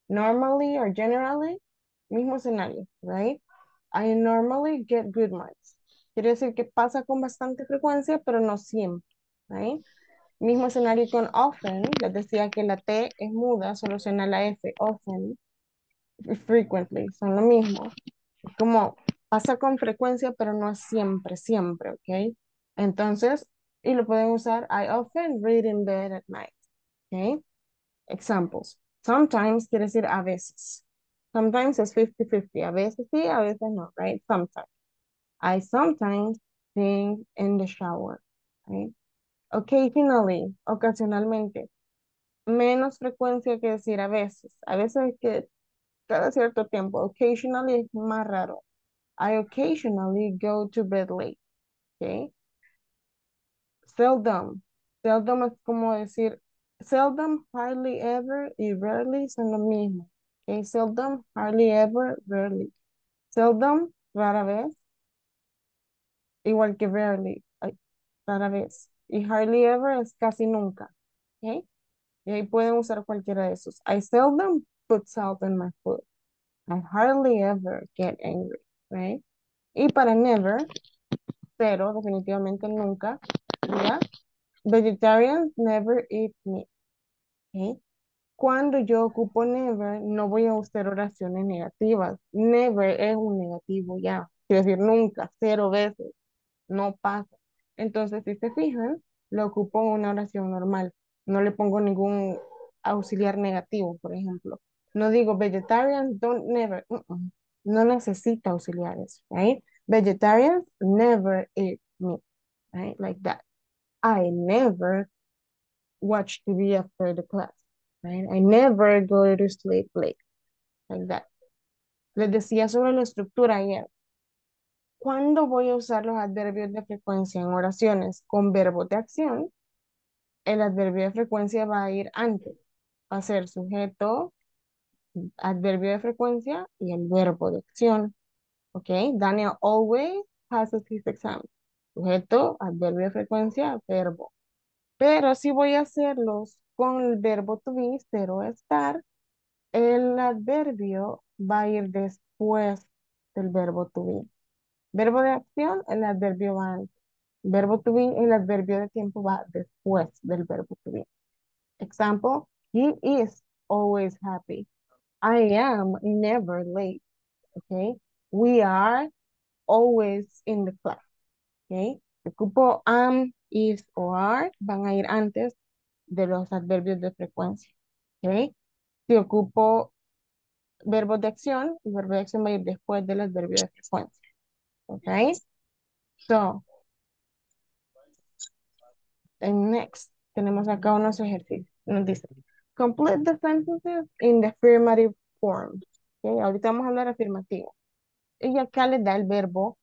Normally or generally, mismo escenario, right? I normally get good marks. Quiere decir que pasa con bastante frecuencia, pero no siempre, right? Mismo escenario con often, les decía que la T es muda, solo suena la F, often, frequently, son lo mismo. Es como pasa con frecuencia, pero no siempre, siempre, ¿ok? Entonces, y lo pueden usar, I often read in bed at night, ¿ok? Examples. Sometimes quiere decir a veces. Sometimes es 50-50. A veces sí, a veces no, right? Sometimes. I sometimes sing in the shower, right? Occasionally, ocasionalmente. Menos frecuencia que decir a veces. A veces es que cada cierto tiempo. Occasionally es más raro. I occasionally go to bed late. Okay. Seldom. Seldom es como decir seldom, hardly ever y rarely son lo mismo. Okay. Seldom, hardly ever, rarely. Seldom, rara vez. Igual que rarely, rara vez. Y hardly ever es casi nunca. Okay. Y ahí pueden usar cualquiera de esos. I seldom put salt in my food. I hardly ever get angry, right? Y para never, pero definitivamente nunca, ¿ya? Vegetarians never eat meat. ¿ok? Cuando yo ocupo never, no voy a usar oraciones negativas. Never es un negativo ya. Quiero decir nunca, cero veces. No pasa. Entonces, si se fijan, lo ocupo en una oración normal. No le pongo ningún auxiliar negativo, por ejemplo. No digo vegetarians don't never. uh, uh. No necesita auxiliares, right? Vegetarians never eat meat, right? Like that. I never watch TV after the class, right? I never go to sleep late, like that. Les decía sobre la estructura ayer. ¿Cuándo voy a usar los adverbios de frecuencia en oraciones con verbos de acción? El adverbio de frecuencia va a ir antes. Va a ser sujeto, adverbio de frecuencia y el verbo de acción. ¿Ok? Daniel always passes his exam. Sujeto, adverbio de frecuencia, verbo. Pero si voy a hacerlos con el verbo to be, cero estar, el adverbio va a ir después del verbo to be. Verbo de acción, el adverbio va antes. Verbo to be, el adverbio de tiempo va después del verbo to be. Example, he is always happy. I am never late. Okay. We are always in the class. Okay. Ocupo am, is o are van a ir antes de los adverbios de frecuencia. Okay. Si ocupo verbos de acción, el verbo de acción va a ir después del adverbio de frecuencia. Okay. So, and next, tenemos acá unos ejercicios. Nos dice, complete the sentences in the affirmative form. Okay, ahorita vamos a hablar afirmativo. Y acá les da el verbo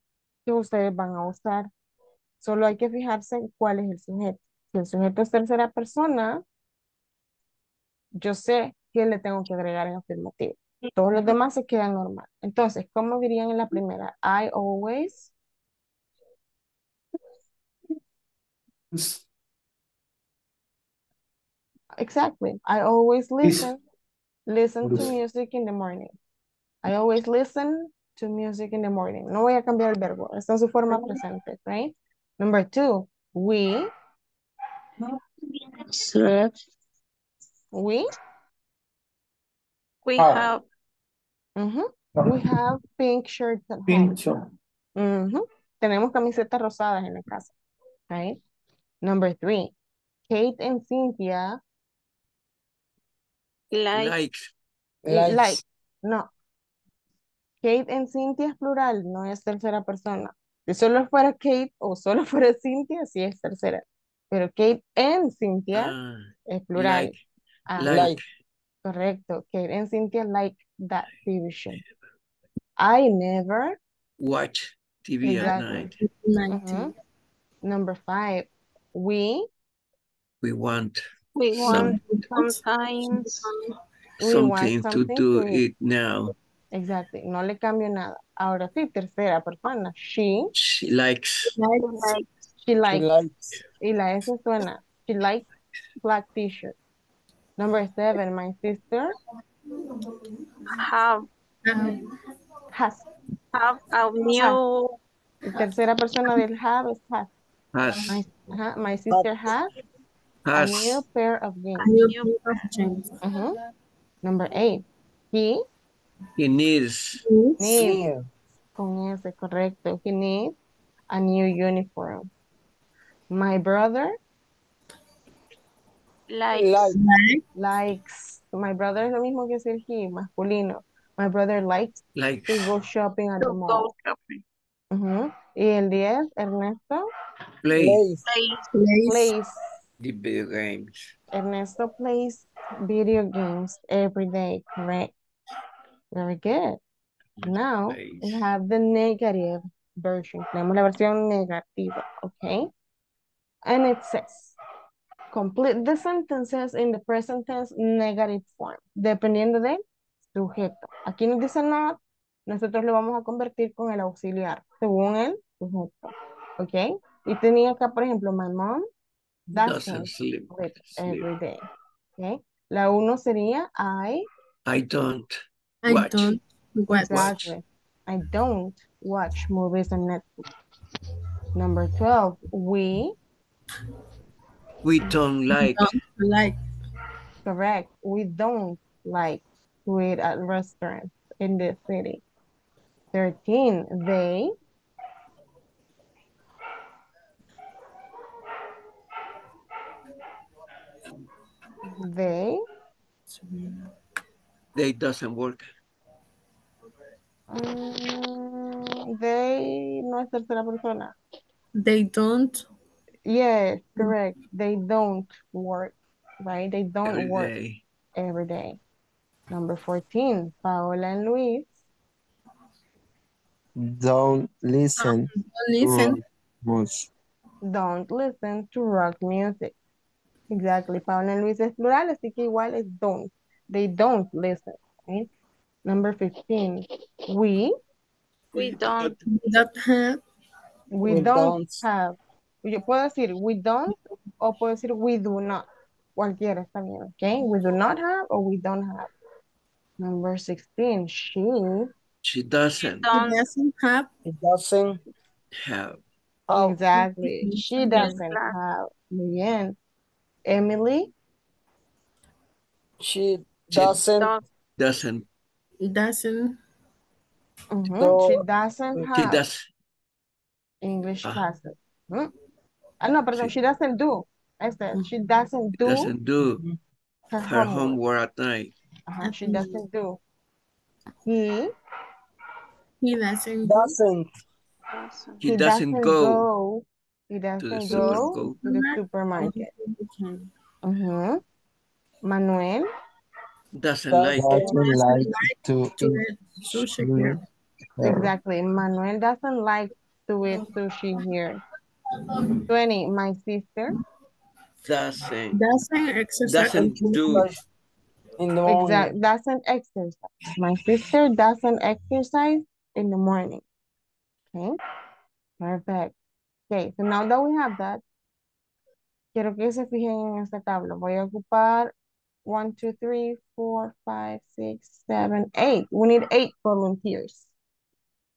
que ustedes van a usar. Solo hay que fijarse cuál es el sujeto. Si el sujeto es tercera persona, yo sé que le tengo que agregar en afirmativo. Todos los demás se quedan normal. Entonces, ¿cómo dirían en la primera? I always Exactly. I always listen, listen to music in the morning. I always listen to music in the morning. No voy a cambiar el verbo. Está en su forma presente, right? Number two, we. We. We have. We have pink shirts at home. Pink shirt. Ujú. Tenemos camisetas rosadas en la casa, right? Number three, Kate and Cynthia like, Likes. like, no. Kate and Cynthia es plural, no es tercera persona. Si solo fuera Kate o solo fuera Cynthia, sí es tercera. Pero Kate and Cynthia Ah, es plural. like, Ah, like, correcto. Kate and Cynthia like that TV show. I never. watch TV at night. Number five, we We want we some, want sometimes We want something to do to- it now. Exactly, no le cambio nada. Ahora sí, tercera persona. She, She likes like she She likes, likes. y la S suena. She likes black t-shirt. Number seven, my sister have has. have a new Y tercera persona del have es has. has My, ajá, my sister has a has new pair of jeans. new Ujú. Number eight, he he needs needs, Yeah. con S, correcto. He needs a new uniform. My brother like Like. likes. My brother es lo mismo que decir he, masculino. My brother likes likes to go shopping at to the mall. go shopping. Ujú. Y el 10, Ernesto Play Place. Plays. The video games. Ernesto plays video games every day, correct? Very good. Now we have the negative version. Tenemos la versión negativa, okay? And it says, complete the sentences in the present tense negative form, dependiendo del sujeto. Aquí nos dice not, nosotros lo vamos a convertir con el auxiliar, según el sujeto, ¿ok? Y tenía acá, por ejemplo, my mom Doesn't doesn't sleep. sleep sleep. every day, Okay. La uno sería I, I don't I watch. don't watch. exactly, I don't watch movies on Netflix. Number 12, we, We don't like. Don't like. correct, we don't like to eat at restaurants in the city. 13, they, they, They doesn't work. mm, they, no es tercera persona. They don't. Yes, correct. They don't work, right? They don't Every work day. every day. Number 14, Paola and Luis. Don't listen. Don't listen. to much. don't listen to rock music. Exactly. Paola and Luis es plural, así que igual es don't. They don't listen. right? Number 15. We, We don't. We don't have. we, We don't, don't. have. Yo puedo decir we don't o puedo decir we do not. Cualquiera está bien, ¿ok? We do not have or we don't have. Number 16. She, She doesn't He doesn't have. It doesn't have. have. exactly. She doesn't have. Oh. Muy bien. Emily, She She doesn't. doesn't. Doesn't. ujú, So, she doesn't She have does. English Ah. classes. ¿Mm? Ah, no, perdón, She- she doesn't do. Este, she doesn't do Doesn't do her her homework. homework at night. Ajá, she doesn't do. He, He doesn't. Doesn't. He doesn't go He to doesn't the go super. To the supermarket. Ujú. Manuel, Doesn't like. Doesn't like to To eat eat sushi sushi. here. exactly. Manuel doesn't like to eat sushi here. 20. My sister, Doesn't. Doesn't exercise. Doesn't do. In the morning. exact, doesn't exercise. My sister doesn't exercise in the morning. Okay, perfect. Okay, so now that we have that, quiero que se fijen en esta tabla. Voy a ocupar one, two, three, four, five, six, seven, eight. We need eight volunteers.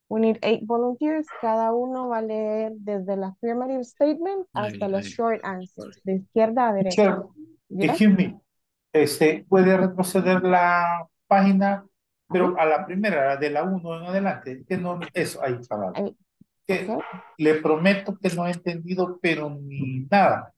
We need eight volunteers. Cada uno va a leer desde la affirmative statement hasta los short answers, de izquierda a derecha. Teacher, Yes? excuse me. Este, puede retroceder la página, pero a la primera, la de la 1 en adelante, que no, eso, ahí está. Ahí, Le prometo que no he entendido, pero ni nada.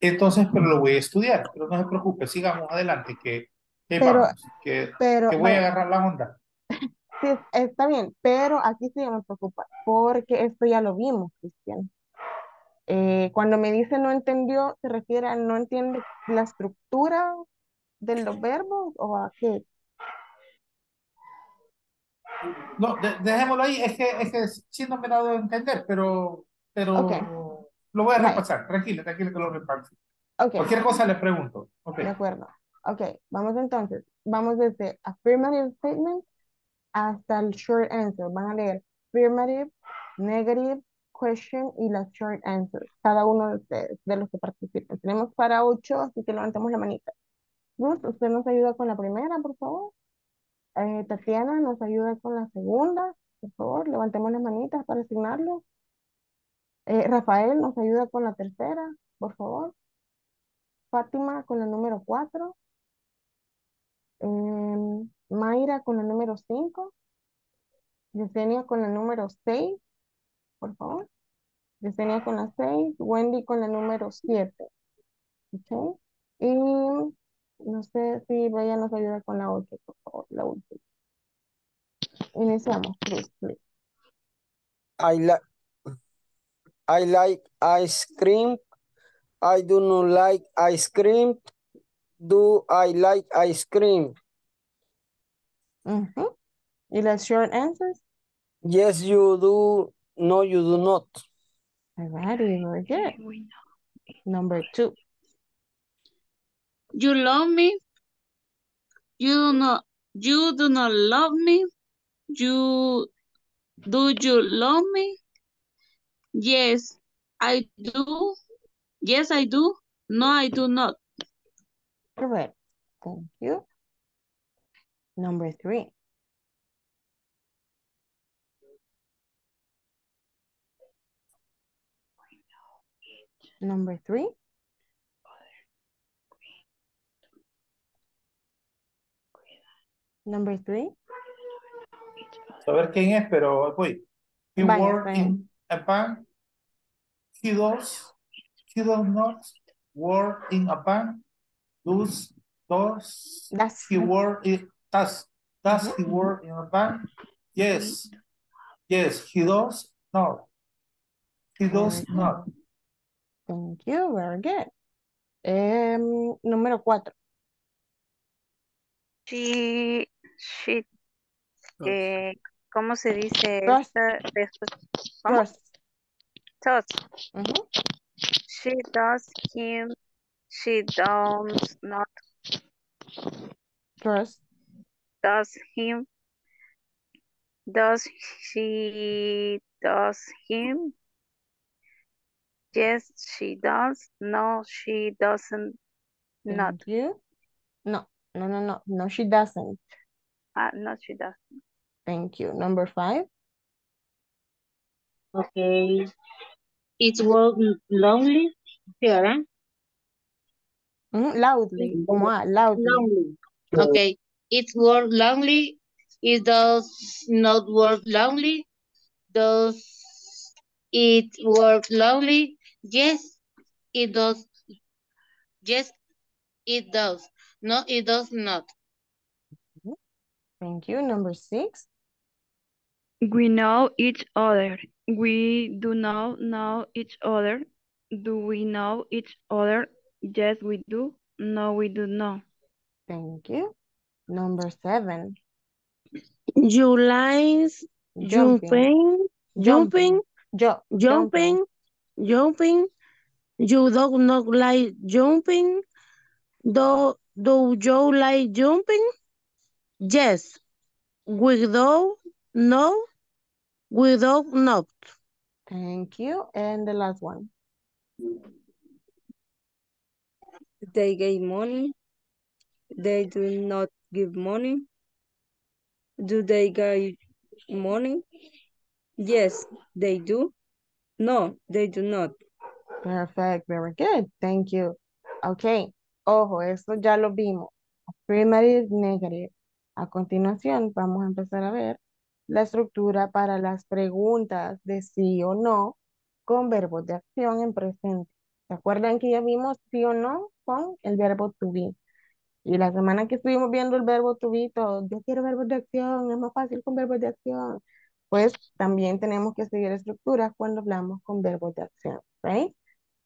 Entonces, pero lo voy a estudiar, pero no se preocupe, sigamos adelante, que, que Pero- vamos, que, Pero, que voy a agarrar la onda. Sí, está bien, pero aquí sí me preocupa, porque esto ya lo vimos, Cristian. Eh, cuando me dice no entendió, ¿se refiere a no entiende la estructura de los verbos o a qué? No, de- dejémoslo ahí, es que, es que sí no me he dado a entender, pero, pero Ok. lo voy a repasar, tranquila, tranquila que lo repaso. Ok, Cualquier cosa le pregunto. Ok. de acuerdo. Ok, vamos entonces. Vamos desde affirmative statement hasta el short answer. Van a leer affirmative, negative, question y las short answers. Cada uno de ustedes, de los que participen. Tenemos para ocho, así que levantemos la manita. Ruth, usted nos ayuda con la primera, por favor. Eh, Tatiana nos ayuda con la segunda, por favor. Levantemos las manitas para asignarlo. Eh, Rafael nos ayuda con la tercera, por favor. Fátima con la número cuatro. Em, Mayra con la número cinco. Yesenia con la número seis, por favor. Yesenia con la seis. Wendy con la número siete. Ok. Y no sé si Bella nos ayuda con la ocho, por favor, la última. Iniciamos, please, please. I like. I like ice cream. I do not like ice cream. Do I like ice cream? Mhm. ¿Y las short answers? Yes, you do. No, you do not. Alrighty, very good. Number two. You love me. You do not. You do not love me. You do you love me? Yes, I do. Yes, I do. No, I do not. Correct. Thank you. Number three. Number three. Number three. Saber quién es, pero voy. He Vaya, work vaya. in a bank. He does. He does not work in a bank. Does. Does. Does. He work in. Does. Does he work in a bank? Yes. Yes, he does. No. He does Very not. Thank you, very good. Em, número cuatro. She, she, eh, ¿cómo se dice Trust. esta? después? ¿Cómo? Trust. Trust. Ujú. She does him. She does not. Trust. Does him. Does she does him? Yes, she does. No, she doesn't. Not. You. No, no, no, no. No, she doesn't. Ah, no, she doesn't. Thank you. Number five. Okay. It's work lonely. ¿Sí, verdad? Ujú, Loudly. Como A, loudly. Lonely. Okay. It's work lonely. It does not work lonely. Does it work lonely? Yes, it does. Yes, it does. No, it does not. Thank you. Number six. We know each other. We do not know each other. Do we know each other? Yes, we do. No, we do not. Thank you. Number seven. You lines Jumping. jumping, jumping, Jo- jumping, jumping. You do not like jumping. Do, do you like jumping? Yes. We do no. without, do not. Thank you. And the last one. They gave money. They do not give money. Do they give money? Yes, they do. No, they do not. Perfect. Very good. Thank you. Okay. Ojo, esto ya lo vimos. Affirmative, negative. A continuación, vamos a empezar a ver la estructura para las preguntas de sí o no con verbos de acción en presente. ¿Se acuerdan que ya vimos sí o no con el verbo to be? Y la semana que estuvimos viendo el verbo to be, todos, yo quiero verbos de acción, es más fácil con verbos de acción. Pues también tenemos que seguir estructuras cuando hablamos con verbos de acción, ¿right?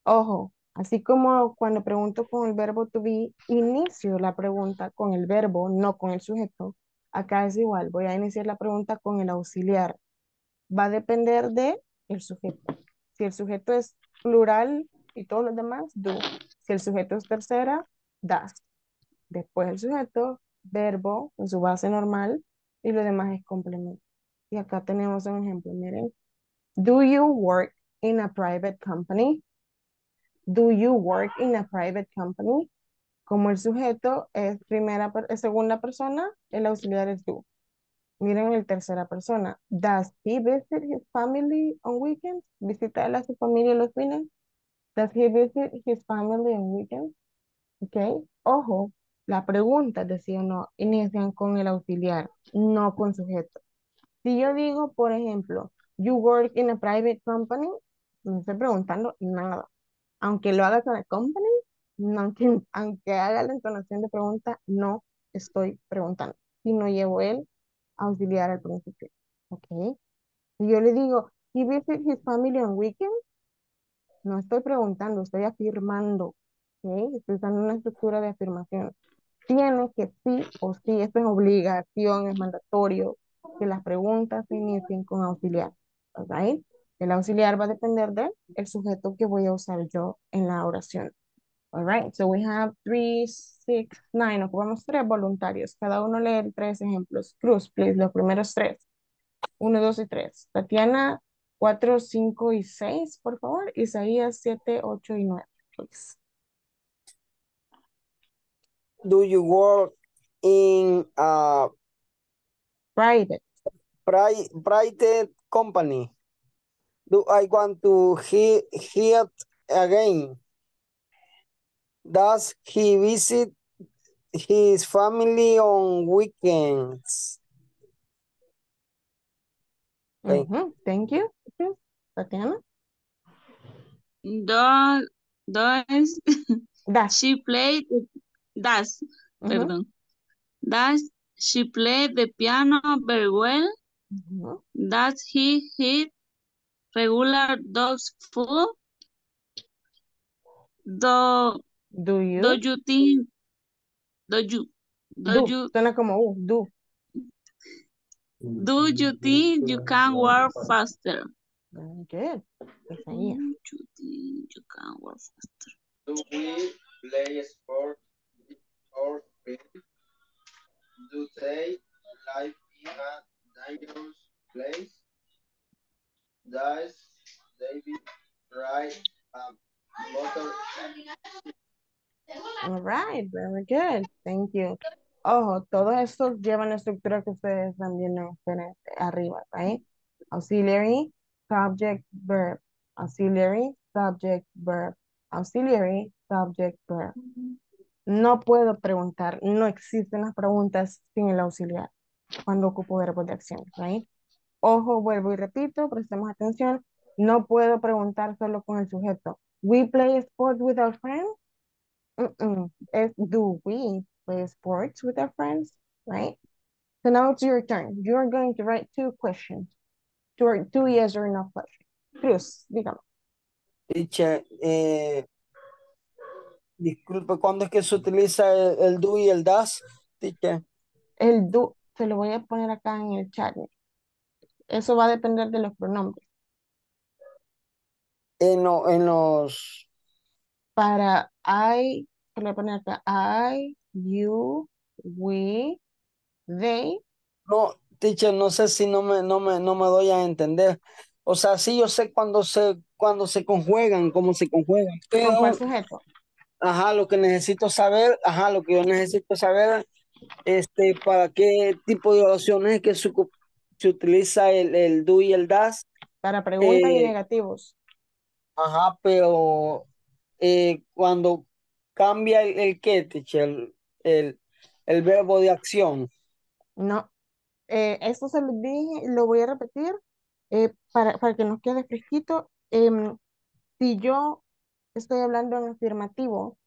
Ojo, así como cuando pregunto con el verbo to be, inicio la pregunta con el verbo, no con el sujeto. Acá es igual, voy a iniciar la pregunta con el auxiliar. Va a depender de el sujeto. Si el sujeto es plural y todos los demás, do. Si el sujeto es tercera, das. Después el sujeto, verbo, en su base normal, y lo demás es complemento. Y acá tenemos un ejemplo, miren. Do you work in a private company? Do you work in a private company? Como el sujeto es primera, segunda persona, el auxiliar es do. Miren el tercera persona. Does he visit his family on weekends? ¿Visita a su familia los fines? Does he visit his family on weekends? Ok. Ojo, la pregunta de sí o no inician con el auxiliar, no con sujeto. Si yo digo, por ejemplo, you work in a private company, no estoy preguntando nada. Aunque lo haga con la company, aunque, haga la entonación de pregunta, no estoy preguntando. Si no llevo el auxiliar al principio. ¿Ok? Si yo le digo, he visit his family on weekends, No estoy preguntando, estoy afirmando. ¿ok? Estoy usando una estructura de afirmación. Tiene que sí o sí, esto es obligación, es mandatorio, que las preguntas se inicien con auxiliar. ¿ok? El auxiliar va a depender del el sujeto que voy a usar yo en la oración. All right, so we have three, six, nine. Ocupamos tres voluntarios. Cada uno lee tres ejemplos. Cruz, please, los primeros tres. Uno, dos y tres. Tatiana, cuatro, cinco y seis, por favor. Isaías, siete, ocho y nueve, please. Do you work in a private pri private company? Do I want to he hear again? Does he visit his family on weekends? Okay. Ujú, mm-hmm. Thank you. Yes, Tatiana. Does, does Does. she play the, does, Ujú. perdón. Does she play the piano very well? Ujú. Does he eat regular dog's food? Do, Do you? do you think, do you, do Do. you, Suena como U. Do. do you think you can work faster? Very good. Isaías. Do you think you can work faster? Do we play sport with our? Do they live in a dangerous place? Does David a motor? All right, very good. Thank you. Ojo, todos estos llevan estructura que ustedes también ven arriba, right? Auxiliary, subject, verb. Auxiliary, subject, verb. Auxiliary, subject, verb. No puedo preguntar, no existen las preguntas sin el auxiliar cuando ocupo verbos de acción, right? Ojo, vuelvo y repito, prestemos atención. No puedo preguntar solo con el sujeto. We play sports with our friends. Es do we play sports with our friends, right? So now it's your turn. You're going to write two questions. Two, two yes or no questions. Cruz, dígame. Teacher, eh, disculpe, ¿cuándo es que se utiliza el, el do y el das? Teacher, El do, se lo voy a poner acá en el chat. Eso va a depender de los pronombres. en, lo- en los, Para I, voy a poner acá. I, you, we, they. no, teacher, no sé si no me, no me, no me doy a entender. O sea, sí yo sé cuando se, cuando se conjuegan, cómo se conjuegan, ¿Con cuál pero, sujeto? ajá, lo que necesito saber, ajá, lo que yo necesito saber, este, para qué tipo de oraciones es que ocu- se utiliza el, el do y el das. Para preguntas y Eh, negativos. Ajá, pero eh, cuando cambia el, el teacher, el, el, el verbo de acción. No. Eh, esto se lo dije, lo voy a repetir eh, para, para que nos quede fresquito. Em, si yo estoy hablando en afirmativo,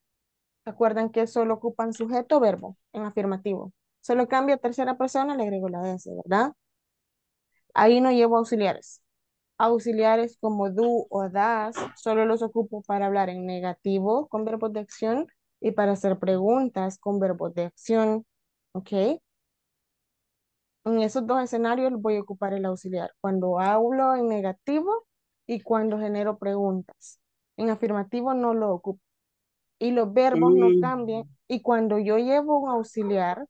¿se acuerdan que solo ocupan sujeto verbo en afirmativo? Solo cambia tercera persona, le agrego la S, ¿verdad? Ahí no llevo auxiliares. Auxiliares como do o das, solo los ocupo para hablar en negativo con verbos de acción y para hacer preguntas con verbos de acción. ¿Ok? En esos dos escenarios voy a ocupar el auxiliar. Cuando hablo en negativo y cuando genero preguntas. En afirmativo no lo ocupo. Y los verbos no Mm, cambian. Y cuando yo llevo un auxiliar,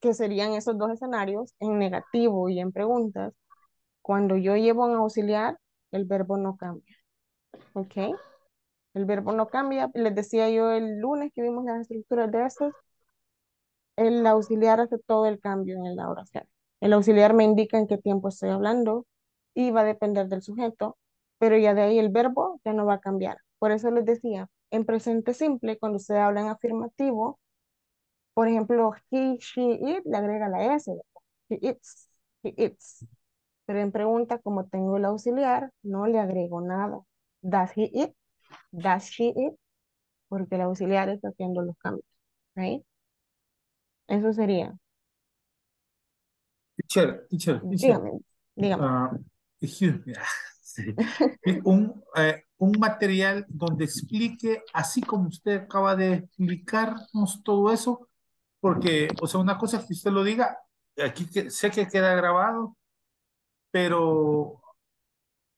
que serían esos dos escenarios, en negativo y en preguntas, cuando yo llevo un auxiliar, el verbo no cambia. ¿Ok? El verbo no cambia. Les decía yo el lunes que vimos las estructuras de estos, el auxiliar hace todo el cambio en la oración. El auxiliar me indica en qué tiempo estoy hablando y va a depender del sujeto, pero ya de ahí el verbo ya no va a cambiar. Por eso les decía, en presente simple, cuando se habla en afirmativo, por ejemplo, he, she, it, le agrega la S. He eats, he eats. Pero en pregunta, como tengo el auxiliar, no le agrego nada. Does he eat? Does she eat? Porque el auxiliar está haciendo los cambios. Right? Eso sería. Teacher, teacher, teacher. Dígame, dígame. Excuse me. Sí. Un, eh, un material donde explique, así como usted acaba de explicarnos todo eso, porque, o sea, una cosa es que usted lo diga, aquí que, sé que queda grabado, pero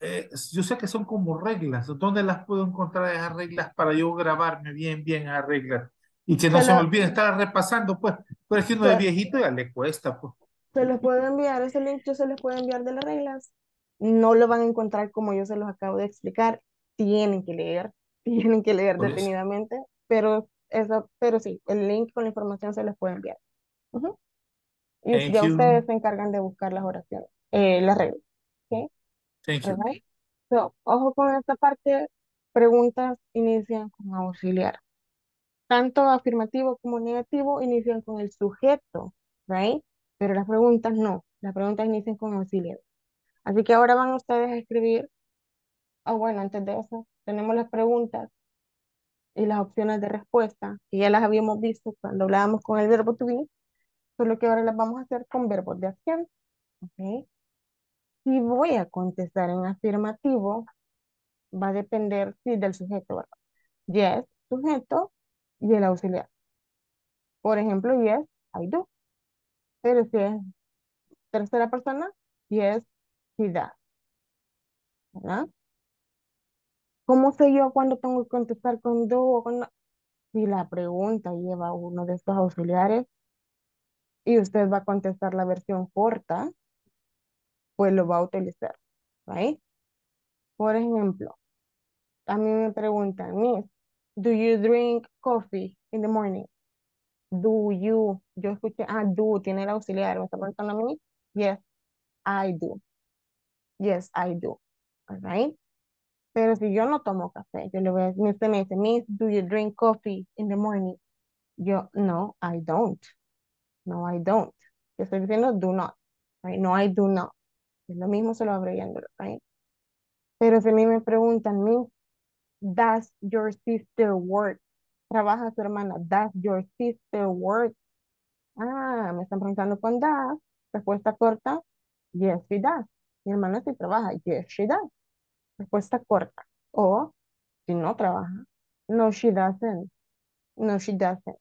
eh, yo sé que son como reglas. ¿Dónde las puedo encontrar esas reglas para yo grabarme bien, bien esas reglas? Y que no se, Se me lo- olvide estar repasando, pues. Pero es que uno de viejito ya le cuesta, pues. Se les puede enviar, ese link yo se les puedo enviar de las reglas. No lo van a encontrar como yo se los acabo de explicar. Tienen que leer, tienen que leer Por eso. detenidamente, pero eso, pero sí, el link con la información se les puede enviar. Y Thank ya you. ustedes se encargan de buscar las oraciones, eh, las reglas. ¿ok? Thank you. Alright. So, ojo con esta parte, preguntas inician con auxiliar. Tanto afirmativo como negativo inician con el sujeto, right? Pero las preguntas no, las preguntas inician con auxiliar. Así que ahora van ustedes a escribir, ah bueno, antes de eso, tenemos las preguntas y las opciones de respuesta, que ya las habíamos visto cuando hablábamos con el verbo to be, solo que ahora las vamos a hacer con verbos de acción, ¿ok? Si voy a contestar en afirmativo, va a depender sí, del sujeto, ¿verdad? Yes, sujeto y el auxiliar. Por ejemplo, yes, I do. Pero si es tercera persona, yes, he does. ¿Verdad? ¿Cómo sé yo cuándo tengo que contestar con do o con no? Si la pregunta lleva uno de estos auxiliares y usted va a contestar la versión corta, pues lo va a utilizar. ¿right? Por ejemplo, a mí me preguntan, Miss, do you drink coffee in the morning? Do you? Yo escuché, ah, do, tiene el auxiliar. ¿Me está preguntando a mí? Yes, I do. Yes, I do. All right? Pero si yo no tomo café, yo le voy a decir, me dice, Miss, do you drink coffee in the morning? Yo, no, I don't. No, I don't. Yo estoy diciendo do not. Right? No, I do not. Lo mismo, se lo abreviando, right? Pero si a mí me preguntan, Miss, does your sister work? ¿Trabaja su hermana? Does your sister work? Ah, me están preguntando con does. Respuesta corta, yes, she does. Mi hermana sí trabaja, yes, she does. Respuesta corta. O, si no trabaja, no, she doesn't. No, she doesn't.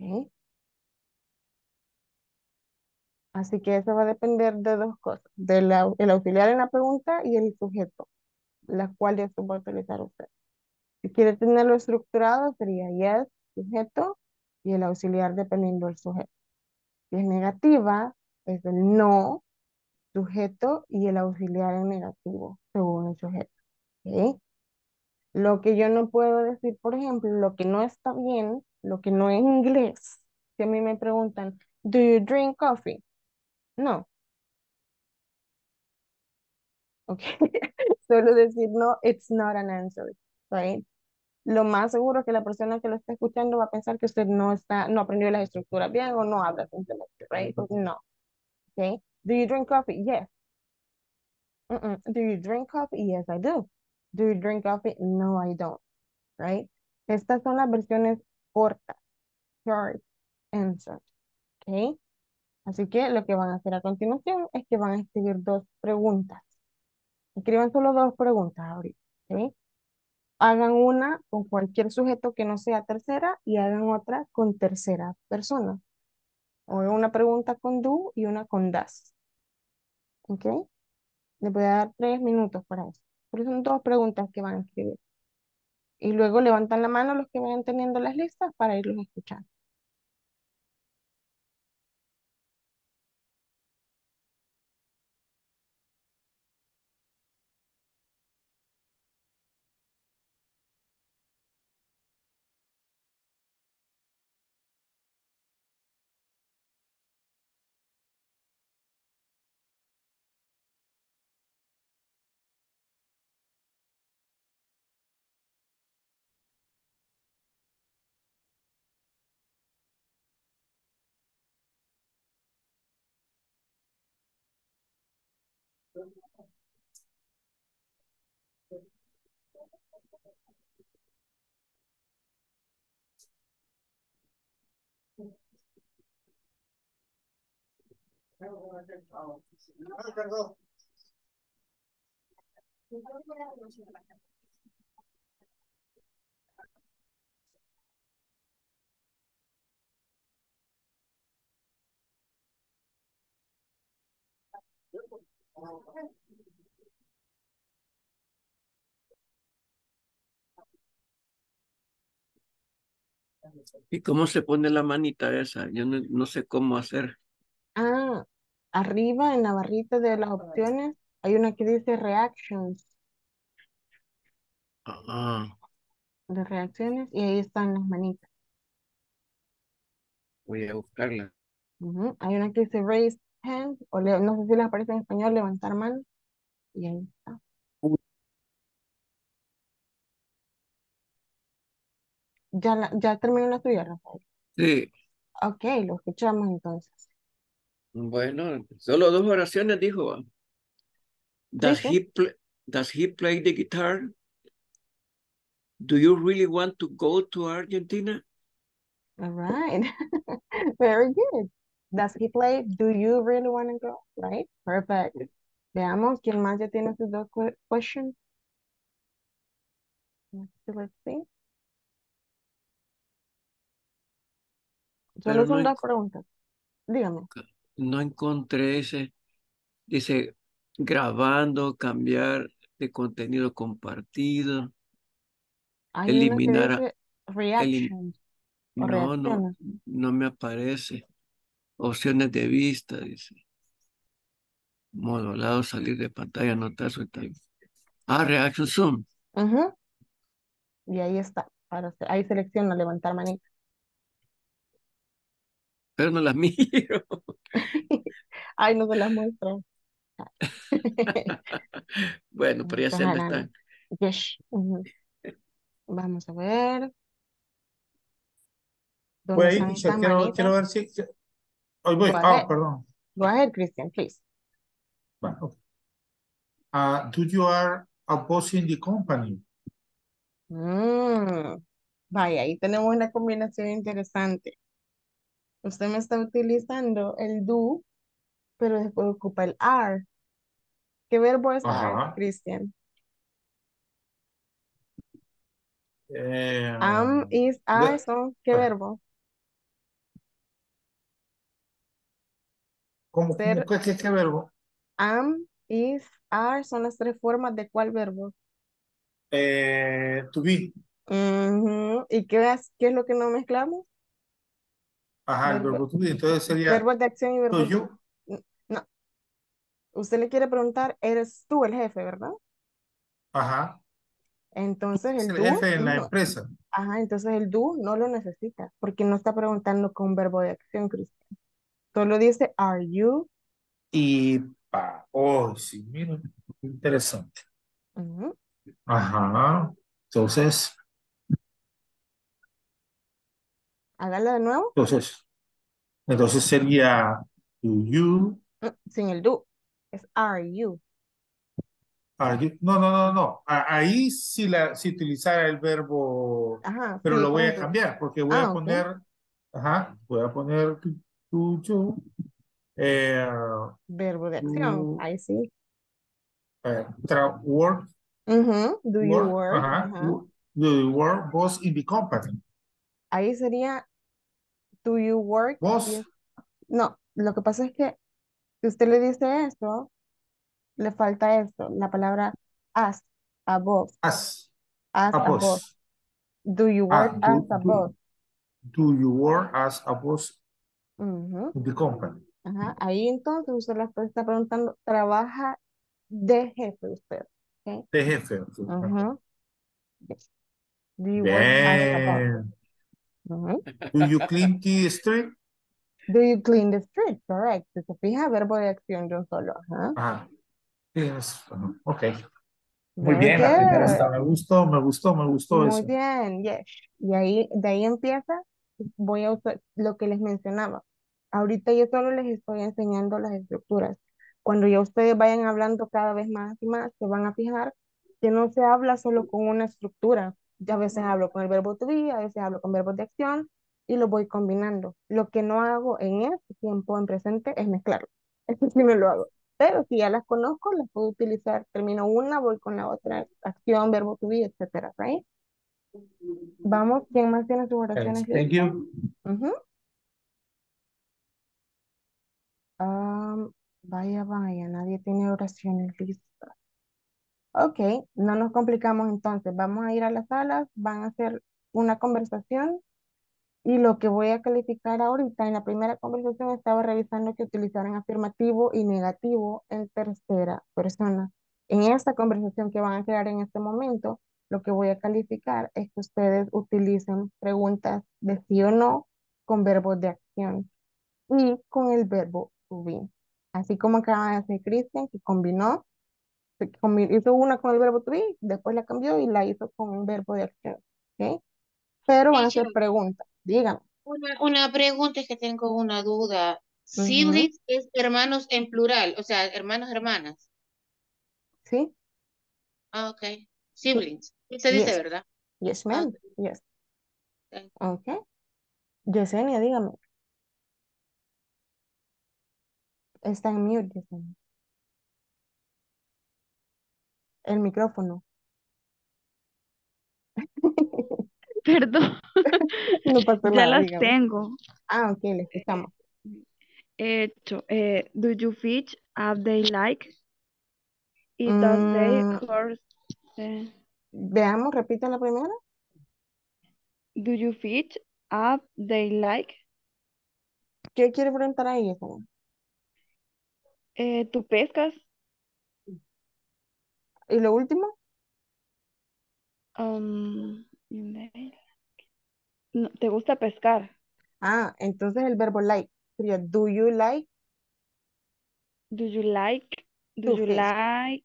Ok. Así que eso va a depender de dos cosas, del au- el auxiliar en la pregunta y el sujeto, las cuales va a utilizar usted. Si quiere tenerlo estructurado, sería yes, sujeto, y el auxiliar dependiendo del sujeto. Si es negativa, es el no, sujeto, y el auxiliar en negativo, según el sujeto. Lo que yo no puedo decir, por ejemplo, lo que no está bien, lo que no es inglés, si a mí me preguntan, ¿do you drink coffee? No, ok. Solo decir no, it's not an answer, right? Lo más seguro es que la persona que lo está escuchando va a pensar que usted no está, no aprendió las estructuras bien o no habla simplemente, right? No, ok. Do you drink coffee? Yes. Do you drink coffee? Yes, I do. Do you drink coffee? No, I don't, right? Estas son las versiones cortas, short answers, ok. Así que lo que van a hacer a continuación es que van a escribir dos preguntas. Escriban solo dos preguntas ahorita. Hagan una con cualquier sujeto que no sea tercera y hagan otra con tercera persona. O una pregunta con do y una con das. ¿Ok? Les voy a dar tres minutos para eso. Pero son dos preguntas que van a escribir. Y luego levantan la mano los que vayan teniendo las listas para irlos escuchando. No, perdón. ¿Y cómo se pone la manita esa? Yo no, no sé cómo hacer. Ah, arriba en la barrita de las opciones hay una que dice reactions, Ah, de reacciones, y ahí están las manitas. voy a buscarla. Hay una que dice raise hand, o le- no sé si les aparece en español, levantar mano, y ahí está. Ya, la- ya terminó la tuya, Rafael. Sí, Ok, lo escuchamos entonces. bueno, solo dos oraciones dijo. Sí, Does sí. he play, does he play the guitar? Do you really want to go to Argentina? All right. Very good. Does he play? Do you really want to go? Right? Perfect. Veamos quién más ya tiene sus dos que- questions. Let's see, Solo son no, dos preguntas. Dígame. no encontré ese. Dice grabando, cambiar de contenido compartido, Hay eliminar, elim- no, no, no me aparece. Opciones de vista, dice. Modo lado, salir de pantalla, anotar su time. Ah, reaction zoom. Y ahí está. Para usted. Ahí selecciona levantar manita. Pero no las miro. Ay, no se las muestro. Bueno, pero ya Ojalá no. están. Yes. Vamos a ver. ¿Dónde Pues quiero, manitas? quiero ver si... Hoy voy. Go Ah, ahead. perdón. Go ahead, Christian, please. Va, ok. Ah, do you are a boss in the company? Mm, Vaya, ahí tenemos una combinación interesante. Usted me está utilizando el do, pero después ocupa el are. ¿Qué verbo es are. Christian? Eh, Am, is, are son, ¿qué verbo? ¿Cómo, Ser qué, qué verbo? am, is, are son las tres formas de cuál verbo. Eh, to be. ¿Y qué es, qué es lo que no mezclamos? Ajá, el Verbo, verbo to be. Entonces sería verbos de acción y you. N- No, usted le quiere preguntar, eres tú el jefe, ¿verdad? Ajá. Entonces Es el el do, jefe en la no. empresa. Ajá, entonces el do no lo necesita, porque no está preguntando con verbo de acción, Cristian. Solo dice, are you? Y pa, oh, sí, mira, interesante. Ajá. Entonces, Hágalo de nuevo. entonces, entonces sería do you, Mm, Sin el do. Es are you. are you- No, no, no, no. Ahí sí, la, sí utilizara el verbo, Ajá, pero sí, lo voy a cambiar porque voy Ah, a ok. poner, ajá, voy a poner to, you, eh, Verbo de acción. to, Ahí sí. eh, work, Ujú, Do you work, Ajá. wo- do you work boss in the company? Ahí sería, do you work? Boss, es- No, lo que pasa es que si usted le dice esto, le falta esto, la palabra as, above, as, as a above. boss. Do you work Ah, as do, do, above? do you work as a boss The company? Ajá. Ahí entonces usted le está preguntando, ¿trabaja de jefe usted? ¿ok? De jefe. Yes. Do you work as above? Bien. Ujú. Do you clean the street? Do you clean the street? Correct. Si se fija, verbo de acción un solo. Ajá. Tienes- ajá, Ok. Muy Very bien, la primera está, me gustó, me gustó, me gustó Muy eso. bien, yes. Y ahí, de ahí empieza, voy a usar lo que les mencionaba. Ahorita yo solo les estoy enseñando las estructuras. Cuando ya ustedes vayan hablando cada vez más y más, se van a fijar que no se habla solo con una estructura. Ya a veces hablo con el verbo to be, a veces hablo con verbos de acción y lo voy combinando. Lo que no hago en este tiempo en presente es mezclarlo. Eso sí no lo hago. Pero si ya las conozco, las puedo utilizar. Termino una, voy con la otra acción, verbo to be, etcétera, right? Vamos, ¿quién más tiene sus oraciones Thank you. Ujú. Vaya, vaya, nadie tiene oraciones listas. Ok, no nos complicamos entonces. Vamos a ir a las salas, van a hacer una conversación y lo que voy a calificar ahorita en la primera conversación estaba revisando que utilizaran afirmativo y negativo en tercera persona. En esta conversación que van a crear en este momento, lo que voy a calificar es que ustedes utilicen preguntas de sí o no con verbos de acción y con el verbo to be. Así como acaba de hacer Cristian, que combinó, combi- hizo una con el verbo to be, después la cambió y la hizo con un verbo de acción. ¿ok? Pero van a ser preguntas. Díganme. una, una pregunta es que tengo una duda. Siblings es hermanos en plural, o sea, hermanos, hermanas. ¿Sí? Ah, ok. Siblings. Se dice, Yes. ¿verdad? Yes, Ah, ma'am. ok. Yes. ok. Ok. Yesenia, dígame. Está en mute. El micrófono. Perdón, No pasa ya nada, las dígame. tengo. Ah, ok, le escuchamos. Hecho, eh, do you fish up they like? It does they Mm, course. eh, veamos, repita la primera. do you fish up they like? ¿Qué quiere preguntar ahí, Yesenia? Eh, ¿tú pescas? ¿Y lo último? Um, no, ¿te gusta pescar? Ah, entonces el verbo like sería do you like Do you like, do to you fish? like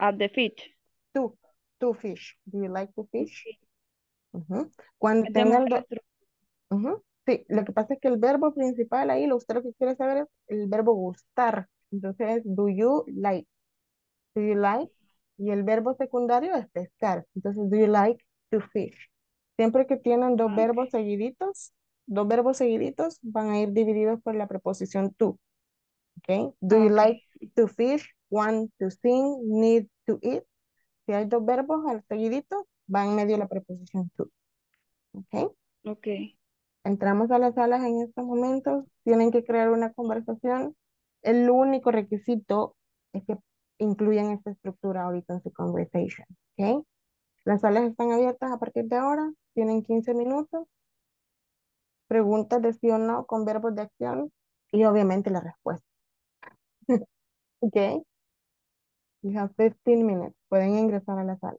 at the fish? To, to fish. Do you like to fish? Cuando Metemos tengan el Sí, lo que pasa es que el verbo principal ahí, lo usted lo que quiere saber es el verbo gustar. Entonces, do you like? Do you like? Y el verbo secundario es pescar. Entonces, do you like to fish? Siempre que tienen dos verbos seguiditos, dos verbos seguiditos van a ir divididos por la preposición to. ¿ok? Do you like to fish? Want to sing? Need to eat? Si hay dos verbos al seguidito, va en medio la preposición to. ¿ok? ok. Entramos a las salas en estos momentos, tienen que crear una conversación. El único requisito es que incluyan esta estructura ahorita en su conversation. ¿ok? Las salas están abiertas a partir de ahora, tienen 15 minutos. Preguntas de sí o no con verbos de acción y obviamente la respuesta. ¿ok? You have 15 minutes. Pueden ingresar a la sala.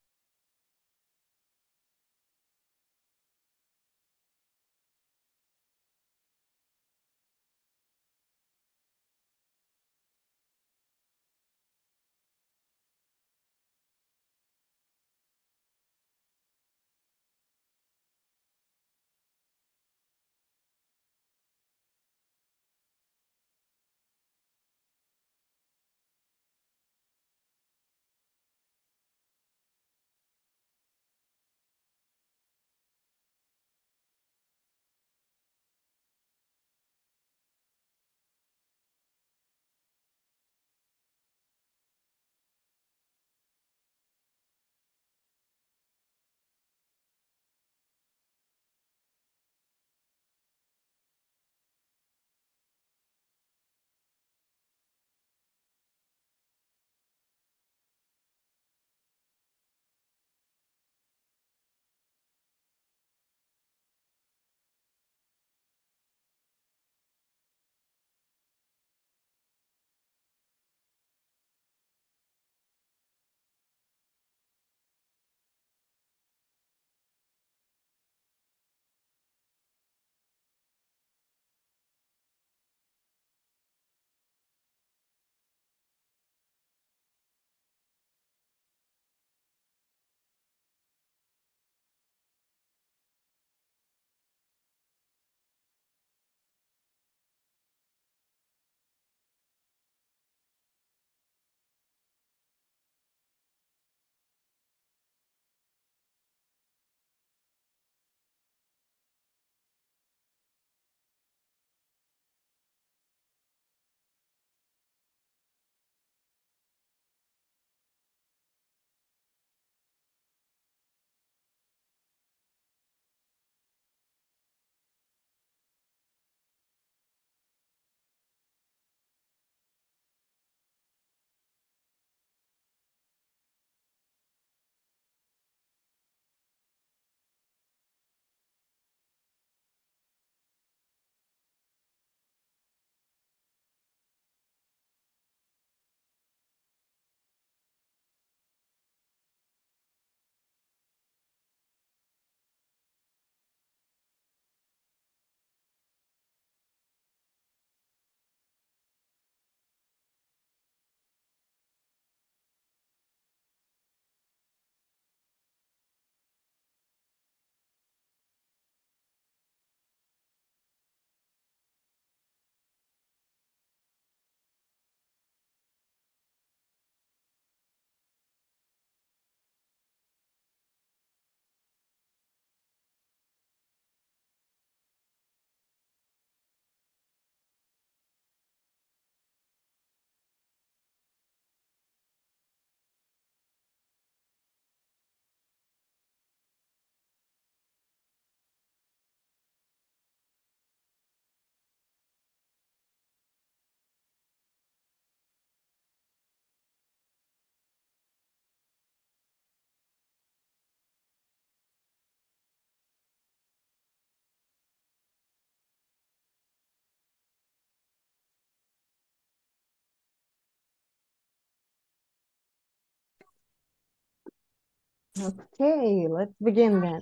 Okay, let's begin then.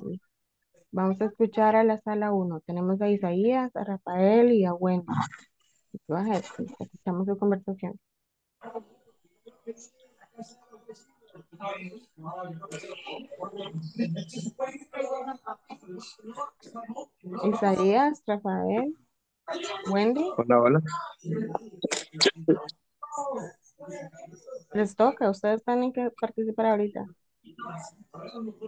Vamos a escuchar a la sala 1. Tenemos a Isaías, a Rafael y a Wendy. Go ahead, escuchamos su conversación. Isaías, Rafael, Wendy, Hola, hola. les toca, ustedes tienen que participar ahorita.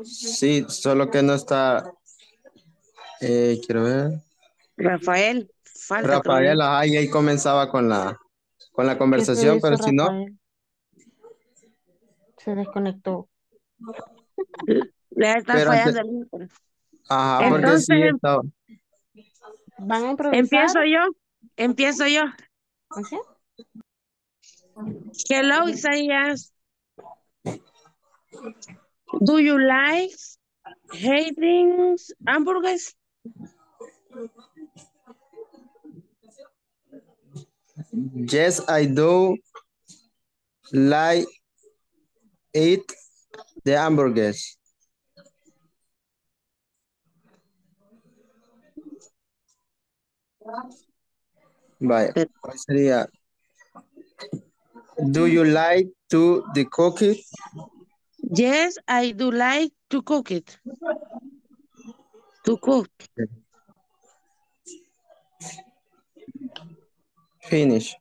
Sí, solo que no está. eh, quiero ver. Rafael, falta Rafael, ajá, y ahí comenzaba con la, con la ¿Qué se conversación, pero si no? Se desconectó. Le está Pero fallando antes- el internet. ajá, porque sí Entonces, estaba. ¿Van a improvisar? Empiezo yo. Empiezo yo. Ok. Hello, Isaías. Do you like hating hamburgers? Yes, I do like eat the hamburgers. Vaya, ¿cuál sería? Do you like to the cookie? Yes, I do like to cook it. To cook. Finish.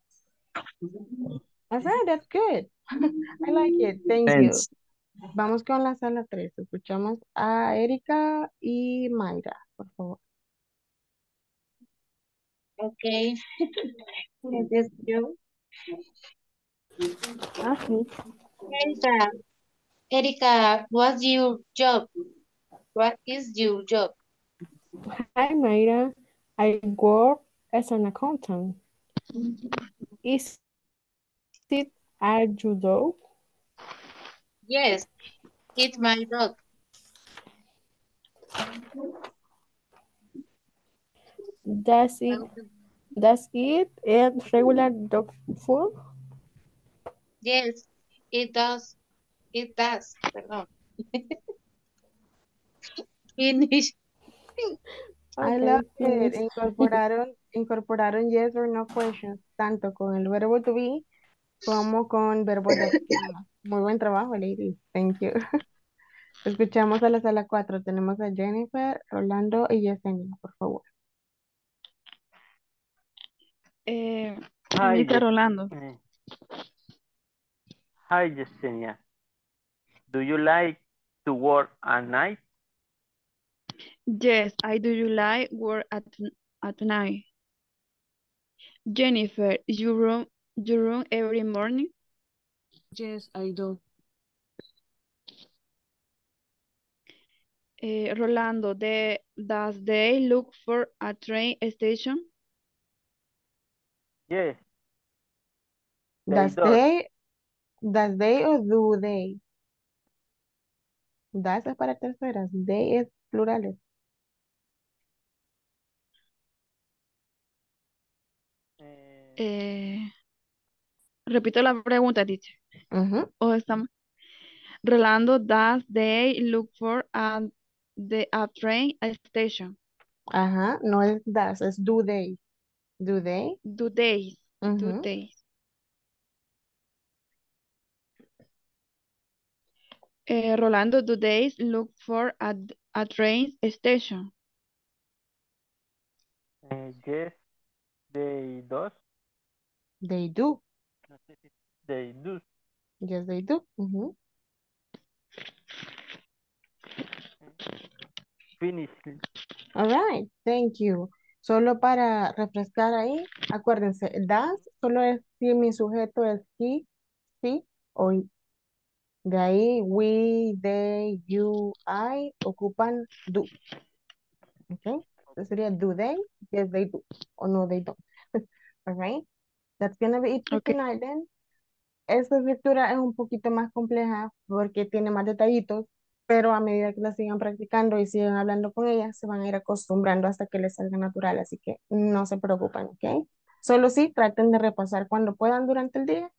All right, that's good. I like it. Thank Thanks. you. Vamos con la sala 3. Escuchamos a Erika y Mayra, por favor. Okay. Yes, yo. Okay. Erika, what's your job? What is your job? Hi, Mayra. I work as an accountant. Is it you dog? Yes, it's my dog. Does it does it eat regular dog food? Yes, it does. It does. Perdón. Finish. I Okay, love it. Incorporaron, incorporaron yes or no questions, tanto con el verbo to be como con verbo de acción. Muy buen trabajo, ladies. Thank you. Escuchamos a la sala 4. Tenemos a Jennifer, Rolando y Yesenia, por favor. Eh, Hi, Rolando. Hi, Yesenia. Do you like to work at night? Yes, I do you like work at at night. Jennifer, you run you run every morning? Yes, I do. Eh, Rolando, the, does they look for a train station? Yes. They Does does. they, does they o do they? Das es para terceras, they es plurales. Eh, repito la pregunta. Ujú. O estamos Rolando, does they look for a, the, a train station? Ajá, no es das, es do they. Do they? Do they? Do they? Eh, Rolando, do they look for a, a train station? Eh, yes, they does. They do. They do. Yes, they do. Ujú. Finish. All right, thank you. Solo para refrescar ahí, acuérdense, das solo es si mi sujeto es he, she o. De ahí, we, they, you, I ocupan do. Okay? Entonces sería do they? Yes, they do. O no, they don't. All right? That's gonna be it for Okay. tonight then. Esta escritura es un poquito más compleja porque tiene más detallitos, pero a medida que la sigan practicando y sigan hablando con ella, se van a ir acostumbrando hasta que les salga natural, así que no se preocupen, ¿ok? Solo sí, traten de repasar cuando puedan durante el día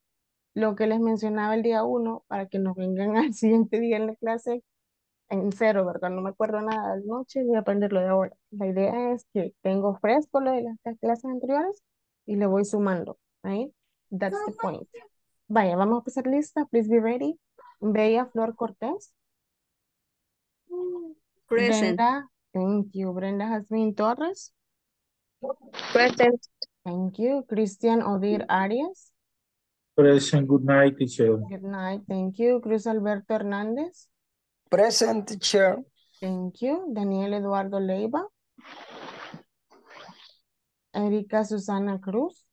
lo que les mencionaba el día uno para que no vengan al siguiente día en la clase en cero, ¿verdad? No me acuerdo nada de noche, voy a aprenderlo de ahora. La idea es que tengo fresco lo de las las clases anteriores y le voy sumando, right? That's the point. Vaya, vamos a empezar lista. Please be ready. Bella Flor Cortés. Present. Brenda, thank you. Brenda Jasmine Torres. Present. Thank you. Cristian Odir Arias. Present, good night, teacher. Good night. Thank you. Cruz Alberto Hernández. Present, teacher. Thank you. Daniel Eduardo Leiva. Erika Susana Cruz.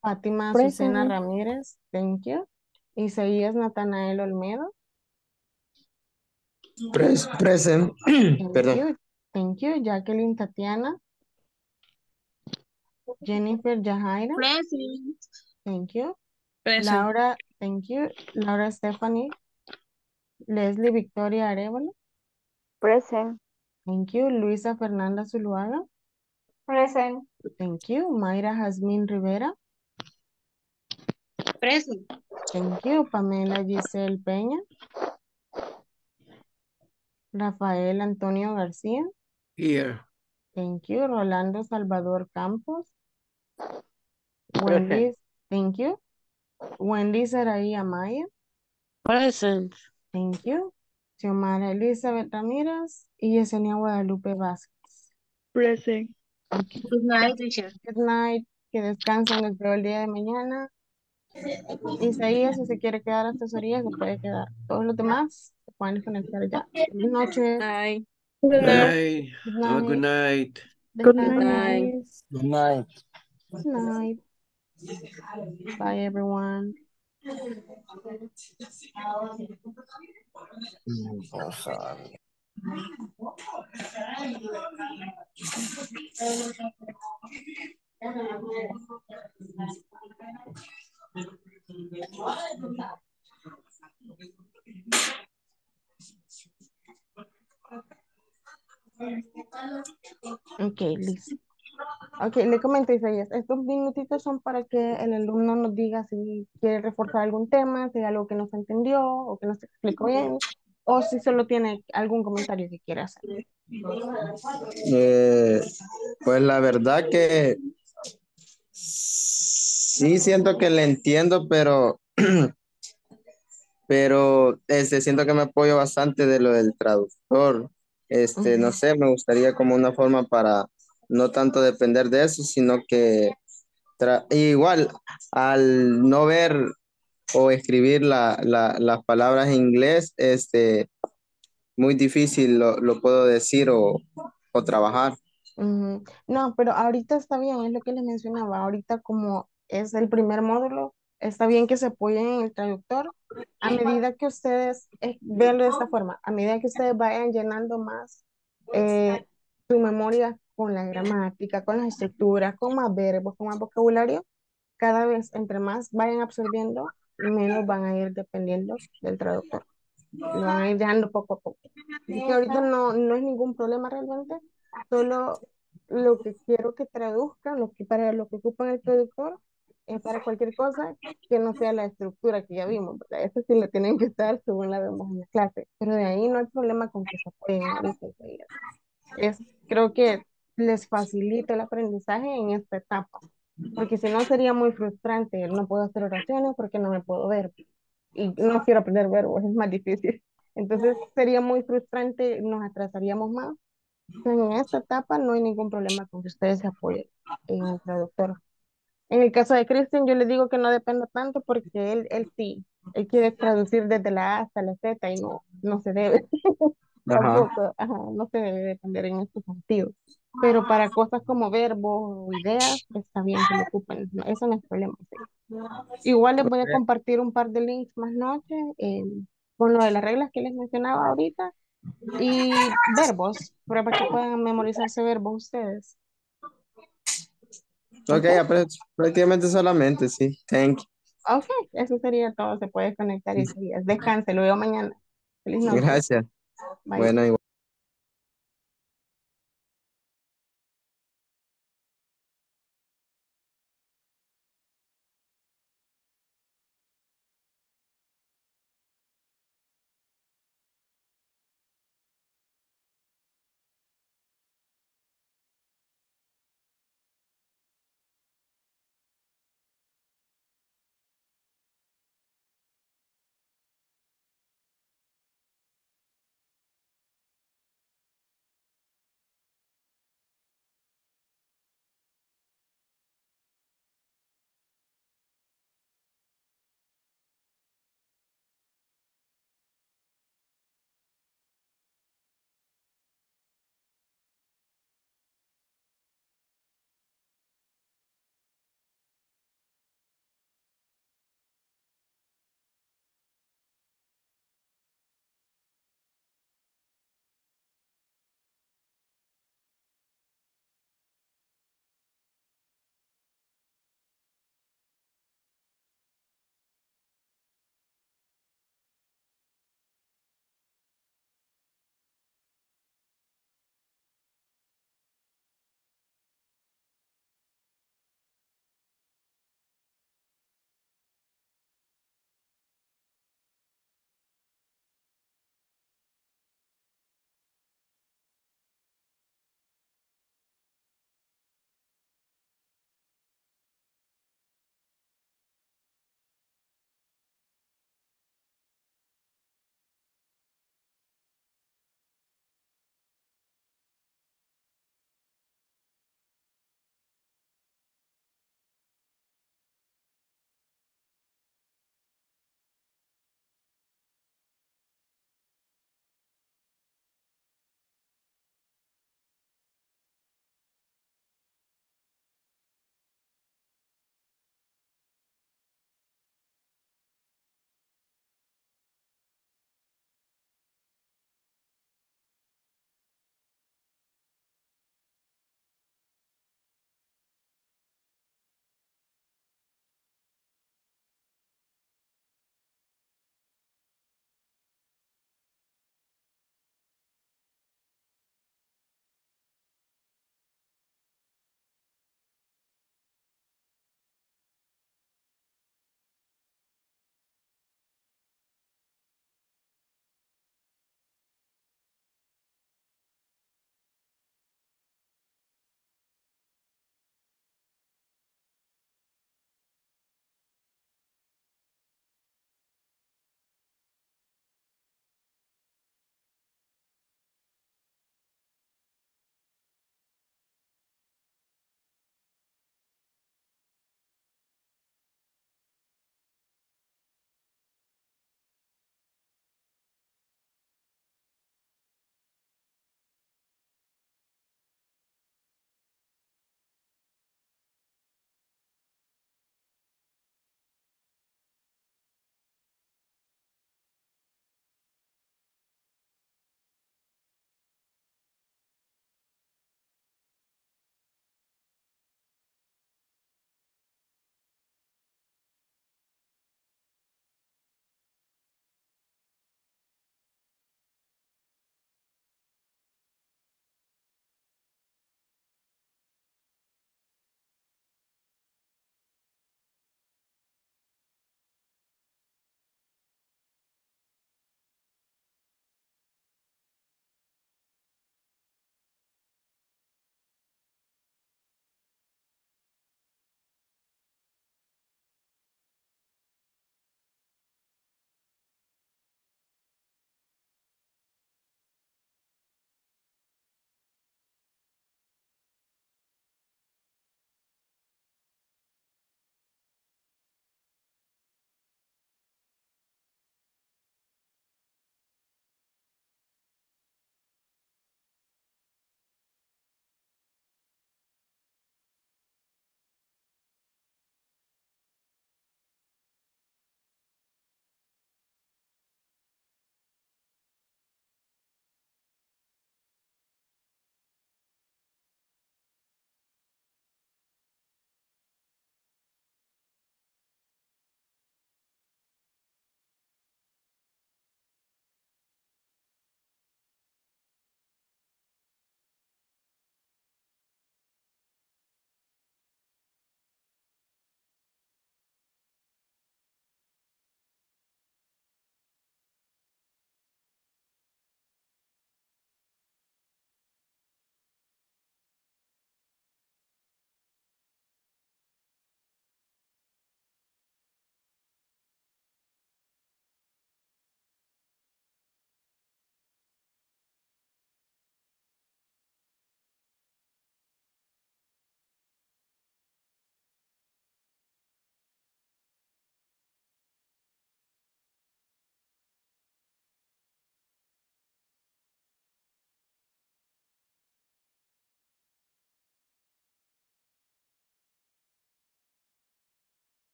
Fátima Azucena Present. Ramírez. Thank you. Isaías Natanael Olmedo. Pres- present. Thank Perdón. you. Thank you. Jacqueline Tatiana. Jennifer Yajaira. Present. Thank you. Present. Laura, thank you. Laura Stephanie. Leslie Victoria Arevalo. Present. Thank you. Luisa Fernanda Zuluaga. Present. Thank you. Mayra Jazmín Rivera. Present. Thank you. Pamela Giselle Peña. Rafael Antonio García. Here. Thank you. Rolando Salvador Campos. Wendy, thank you. Wendy Saraí Amaya. Present. Thank you. Xiomara Elizabeth Ramírez y Yesenia Guadalupe Vázquez. Present. Good night, teacher. Good night. Que descansen desde el día de mañana. Isaías, si se quiere quedar a asesoría, se puede quedar. Todos los demás se pueden desconectar ya. Buenas noches. Bye. Good night. Good night. night. Good night. Good night. Good night. Bye, everyone. Ok, listo. Ok, le comento Isaías, estos minutitos son para que el alumno nos diga si quiere reforzar algún tema, si hay algo que no se entendió o que no se explicó bien, o si solo tiene algún comentario que quiera hacer. Eh, pues la verdad que sí siento que le entiendo, pero, pero este, siento que me apoyo bastante de lo del traductor. Este, no sé, me gustaría como una forma para no tanto depender de eso, sino que igual al no ver o escribir la, la- las palabras en inglés, este, muy difícil lo, lo puedo decir o, o trabajar. No, pero ahorita está bien, es lo que les mencionaba. Ahorita como es el primer módulo, está bien que se apoyen en el traductor. A medida que ustedes, eh, véanlo de esta forma, a medida que ustedes vayan llenando más eh, su memoria con la gramática, con las estructuras, con más verbos, con más vocabulario, cada vez entre más vayan absorbiendo, menos van a ir dependiendo del traductor. Lo van a ir dejando poco a poco. Que ahorita no, no es ningún problema realmente, solo lo que quiero que traduzcan, lo que para lo que ocupan el traductor, es para cualquier cosa que no sea la estructura que ya vimos, ¿verdad? Eso sí lo tienen que estar según la vemos en la clase, pero de ahí no hay problema con que se enseguida. Es, creo que les facilita el aprendizaje en esta etapa, porque si no sería muy frustrante, no puedo hacer oraciones porque no me puedo ver y no quiero aprender verbos, es más difícil. Entonces sería muy frustrante, nos atrasaríamos más. En esta etapa no hay ningún problema con que ustedes se apoyen en el traductor. En el caso de Christian, yo le digo que no dependa tanto porque él, él sí, él quiere traducir desde la A hasta la Z y no, no se debe. Ajá. Tampoco, ajá, no se debe depender en este sentido. Pero para cosas como verbos o ideas, está bien que lo ocupen. no, Eso no es problema. sí. Igual les voy a compartir un par de links más noche eh, con lo de las reglas que les mencionaba ahorita y verbos, para que puedan memorizarse verbos ustedes. Ok, prácticamente solamente, sí. Thank you. Ok, eso sería todo. Se puede conectar y seguir. Descanse, lo veo mañana. Feliz noche. Gracias. Bye. Bueno, igual.